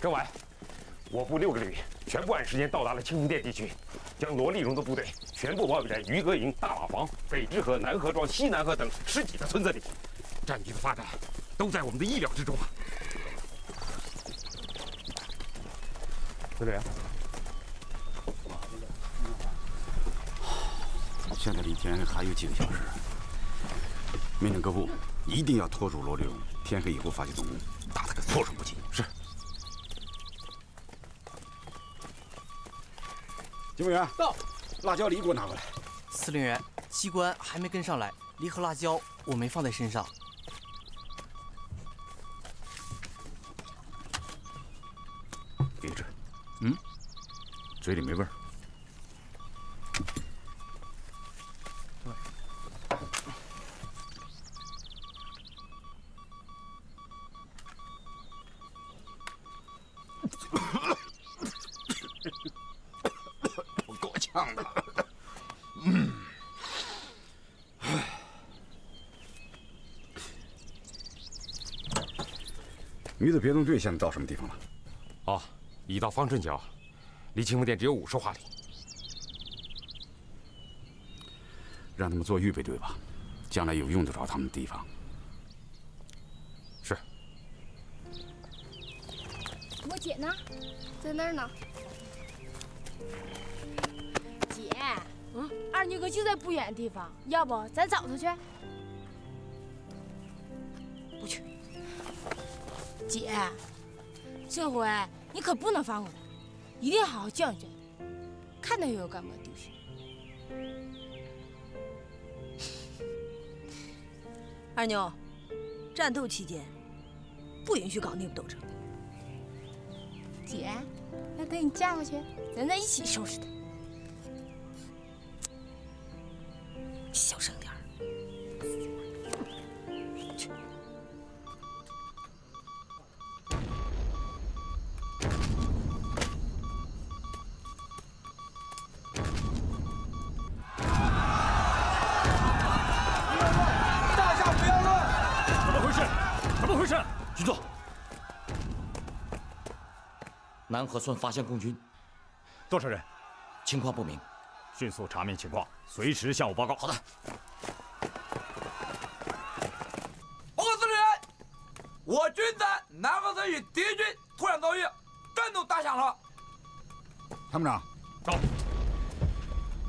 政委，我部六个旅全部按时间到达了庆丰店地区，将罗立荣的部队全部包围在渔歌营、大瓦房、北支河、南河庄、西南河等十几个村子里。战局的发展都在我们的意料之中啊！司令，现在离天还有几个小时，命令各部一定要拖住罗立荣，天黑以后发起总攻，打他个措手不及。警卫员到，辣椒梨给我拿过来。司令员，机关还没跟上来，梨和辣椒我没放在身上。给这。嗯，嘴里没味儿。女子别动队现在到什么地方了？哦，已到方阵桥，离清风殿只有五十华里。让他们做预备队吧，将来有用得着他们的地方。是。我姐呢？在那儿呢。姐，嗯，二女哥就在不远的地方，要不咱找他去？姐，这回你可不能放过他，一定好好教育教训，看他又要干嘛丢心。二妞，战斗期间不允许搞内部斗争。姐，那等你嫁过去，咱再一起收拾他。小声南河村发现共军，多少人？情况不明，迅速查明情况，随时向我报告。好的。报告司令员，我军在南河村与敌军突然遭遇，战斗打响了。参谋长，到。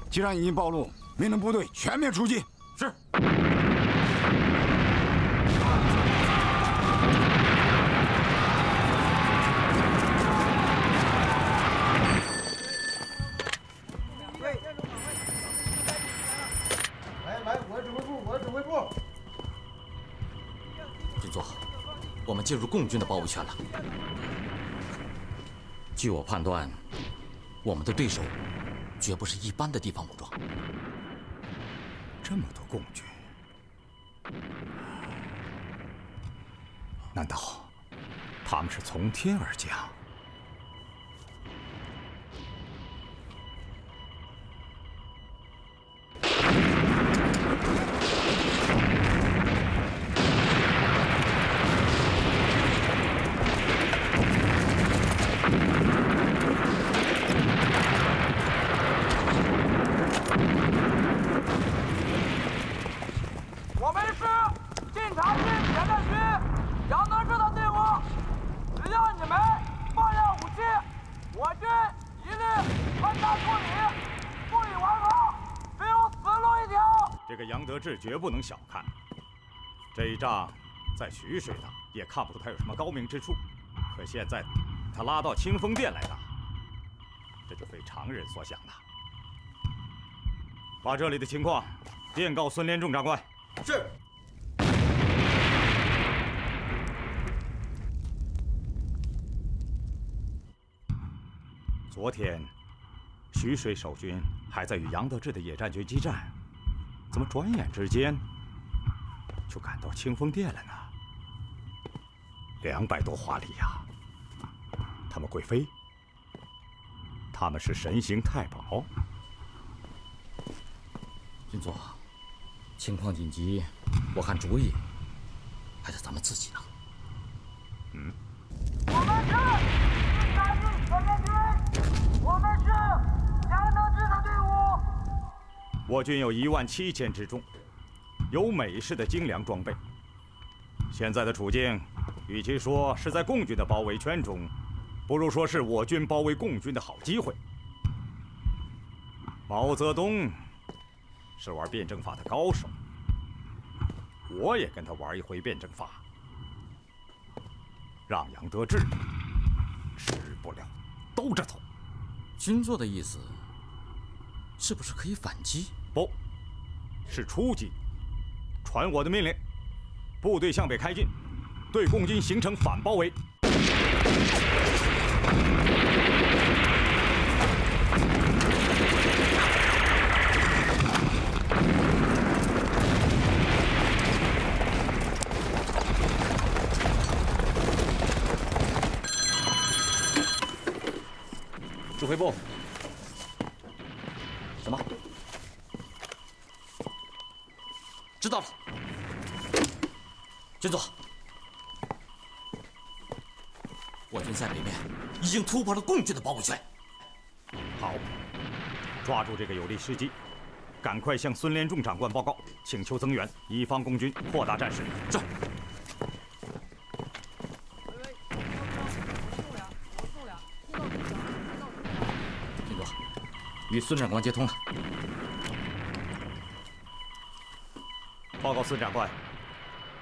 既然已经暴露，命令部队全面出击。是。进入共军的包围圈了。据我判断，我们的对手绝不是一般的地方武装。这么多共军，难道他们是从天而降？我们是晋察冀前战区杨德志的队伍，只要你们放下武器，我军一律分担处理，不予顽抗，只有死路一条。这个杨得志绝不能小看，这一仗在徐水打也看不出他有什么高明之处，可现在他拉到清风殿来打，这就非常人所想了。把这里的情况电告孙连仲长官。是。昨天，徐水守军还在与杨得志的野战军激战，怎么转眼之间就赶到清风殿了呢？两百多华里呀！他们贵妃，他们是神行太保。军座，情况紧急，我看主意还是咱们自己呢。嗯。我们是晋察冀前战区，我们是杨得志的队伍。我军有一万七千之众，有美式的精良装备。现在的处境，与其说是在共军的包围圈中，不如说是我军包围共军的好机会。毛泽东是玩辩证法的高手，我也跟他玩一回辩证法，让杨得志吃不了兜着走。军座的意思是不是可以反击？不，是初级。传我的命令，部队向北开进，对共军形成反包围。经突破了共军的包围圈。好，抓住这个有利时机，赶快向孙连仲长官报告，请求增援，以防共军扩大战事。是。军座，与孙长官接通了。报告孙长官，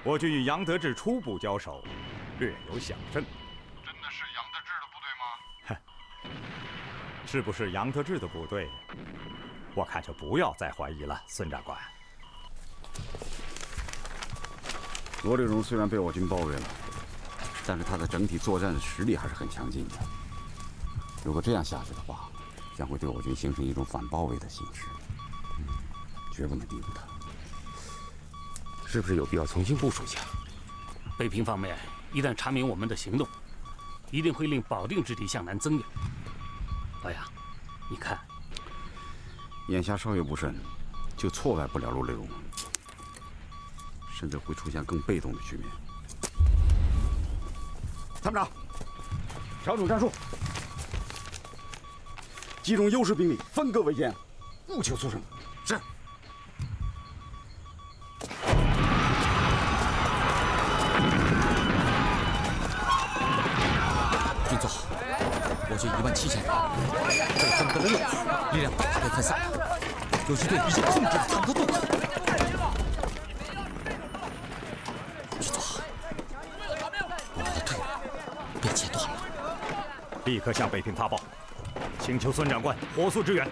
我军与杨得志初步交手，略有响声。真的是杨得志的部队吗？是不是杨得志的部队？我看就不要再怀疑了，孙长官。罗立荣虽然被我军包围了，但是他的整体作战的实力还是很强劲的。如果这样下去的话，将会对我军形成一种反包围的形势，绝不能低估他。是不是有必要重新部署一下？北平方面一旦查明我们的行动，一定会令保定之敌向南增援。老杨，你看，眼下稍有不慎，就挫败不了陆立荣，甚至会出现更被动的局面。参谋长，调整战术，集中优势兵力，分割围歼，务求速胜。是。我军一万七千人被分割了六次，力量大被分散了。游击队已经控制了他们的渡口。军座，我们的队伍被截断了。立刻向北平发报，请求孙长官火速支援。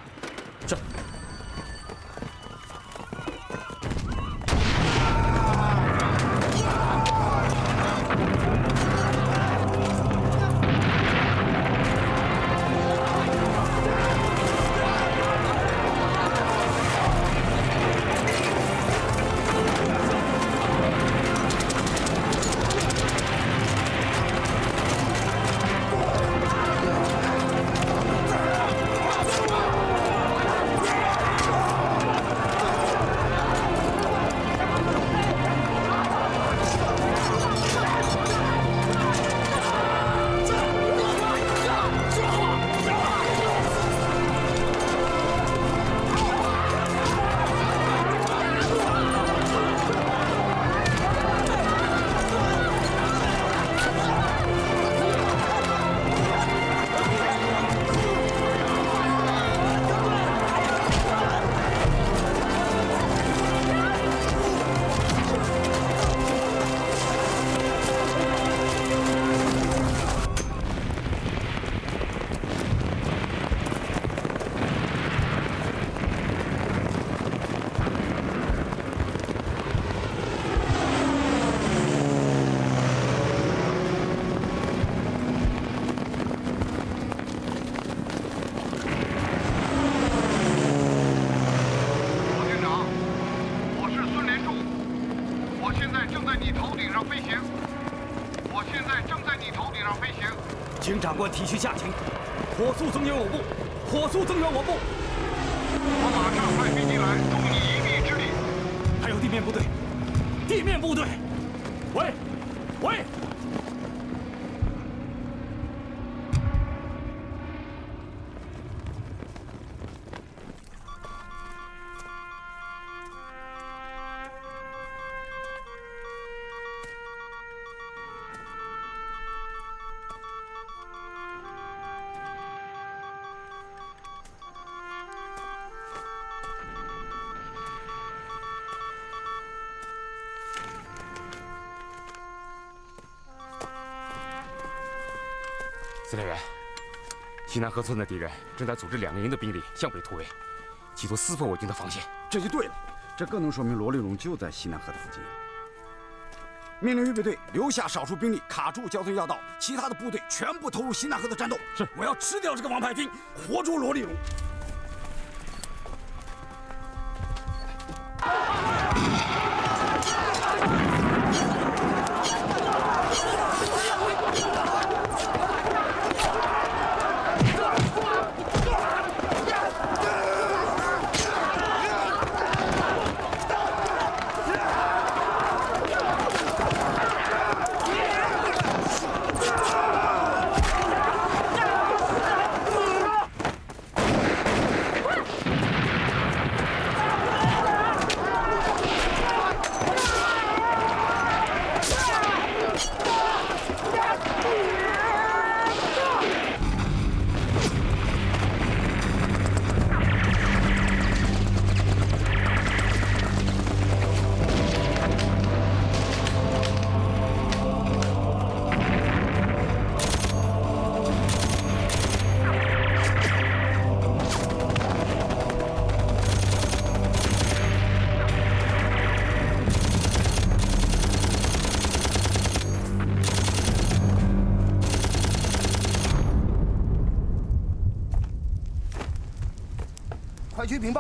体恤下情，火速增援我部，火速增援我部。我马上派飞机来助你一臂之力。还有地面部队，地面部队，西南河村的敌人正在组织两个营的兵力向北突围，企图撕破我军的防线。这就对了，这更能说明罗立荣就在西南河的附近。命令预备队留下少数兵力卡住交通要道，其他的部队全部投入西南河的战斗。是，我要吃掉这个王牌军，活捉罗立荣。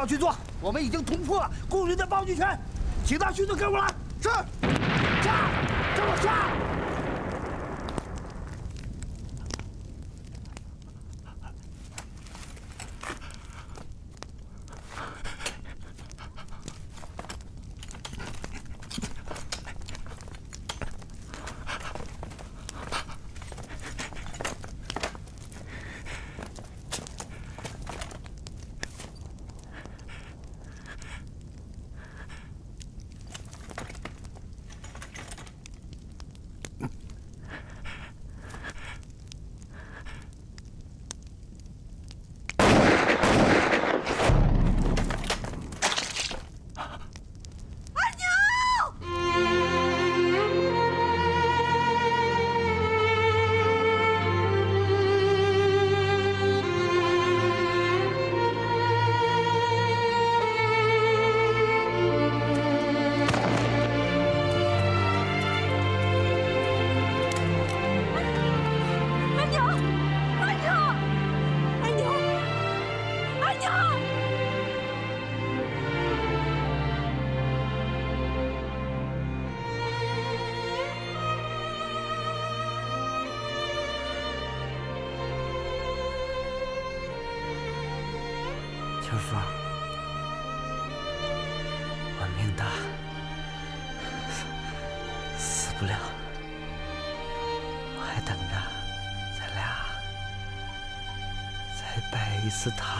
去做，我们已经突破了工人的包围圈，其他迅速跟我来。拜一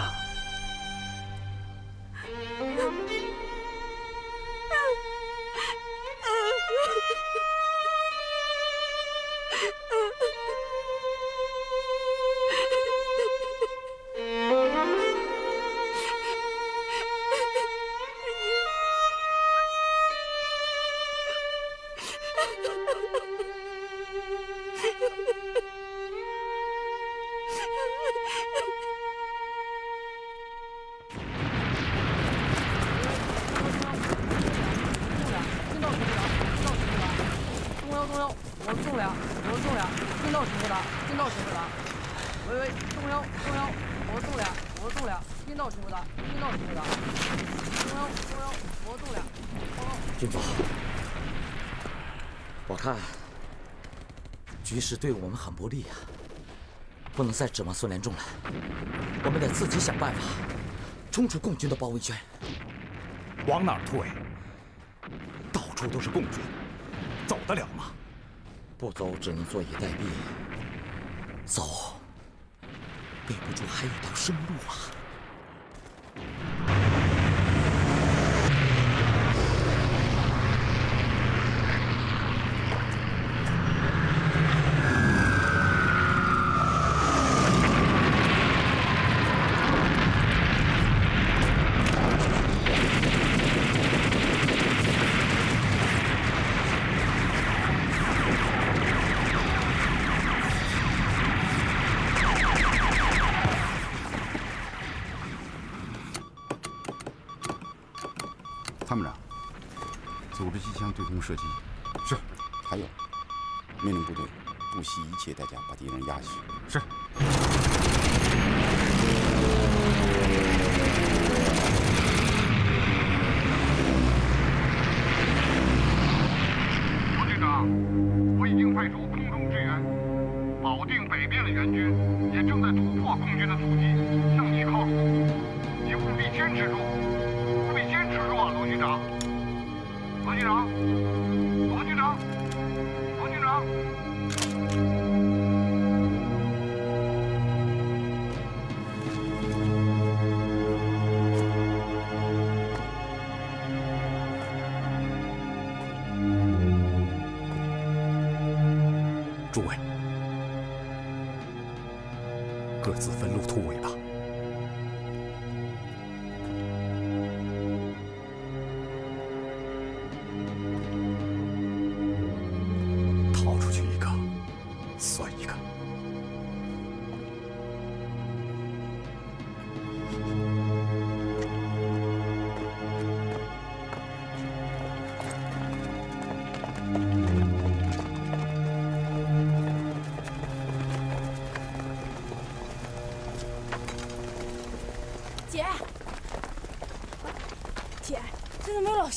局势对我们很不利呀、不能再指望孙连仲了，我们得自己想办法冲出共军的包围圈。往哪儿退？到处都是共军，走得了吗？不走只能坐以待毙，走，背不住还有条生路啊！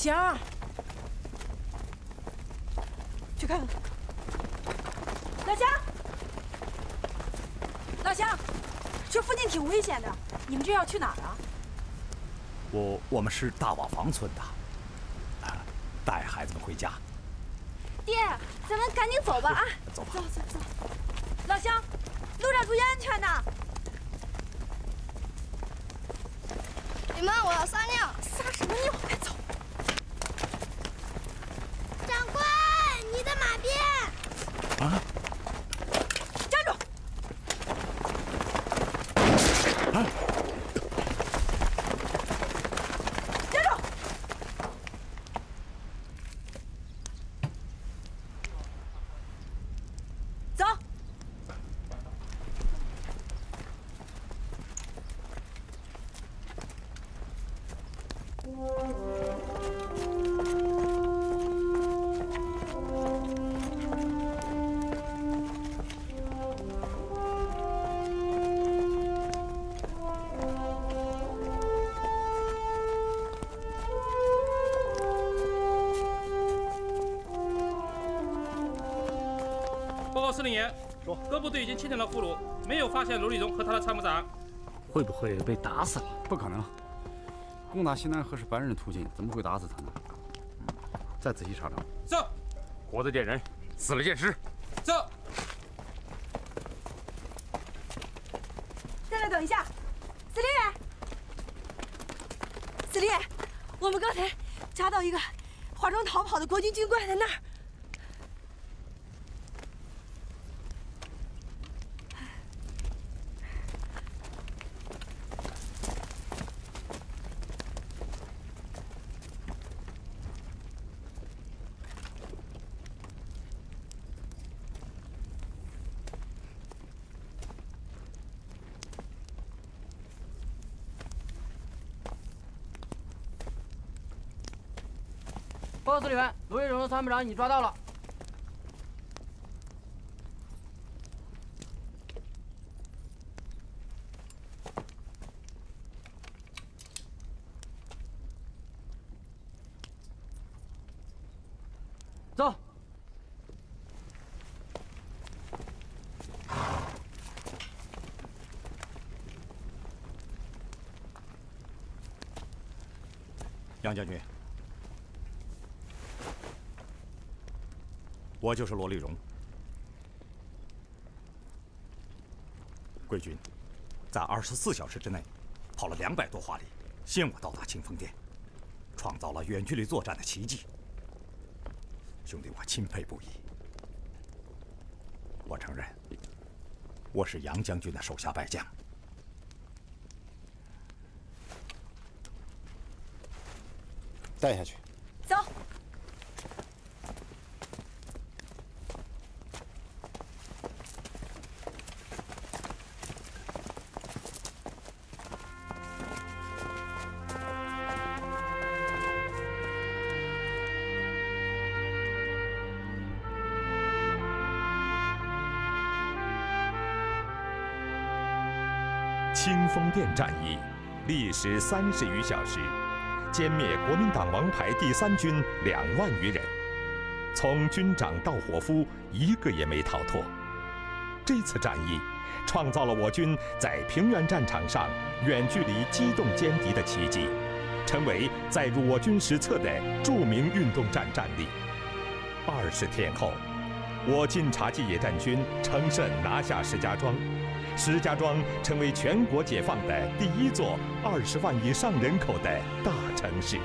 行？去看看。老乡，老乡，这附近挺危险的，你们这要去哪儿啊？我我们是大瓦房村的，司令员，说各部队已经清点了俘虏，没有发现卢立荣和他的参谋长。会不会被打死了？不可能，攻打西南河是白人的途径，怎么会打死他呢？嗯再仔细查查。走。活着见人，死了见尸。走。再来等一下，司令员，司令员，我们刚才查到一个化妆逃跑的国军军官，在那儿。罗玉荣参谋长已抓到了。走。杨将军，我就是罗立荣。贵军在二十四小时之内跑了两百多华里，先我到达清风店，创造了远距离作战的奇迹。兄弟，我钦佩不已。我承认，我是杨将军的手下败将。带下去。清风店战役历时三十余小时，歼灭国民党王牌第三军两万余人，从军长到伙夫一个也没逃脱。这次战役创造了我军在平原战场上远距离机动歼敌的奇迹，成为载入我军史册的著名运动战战例。二十天后，我晋察冀野战军乘胜拿下石家庄。石家庄成为全国解放的第一座二十万以上人口的大城市。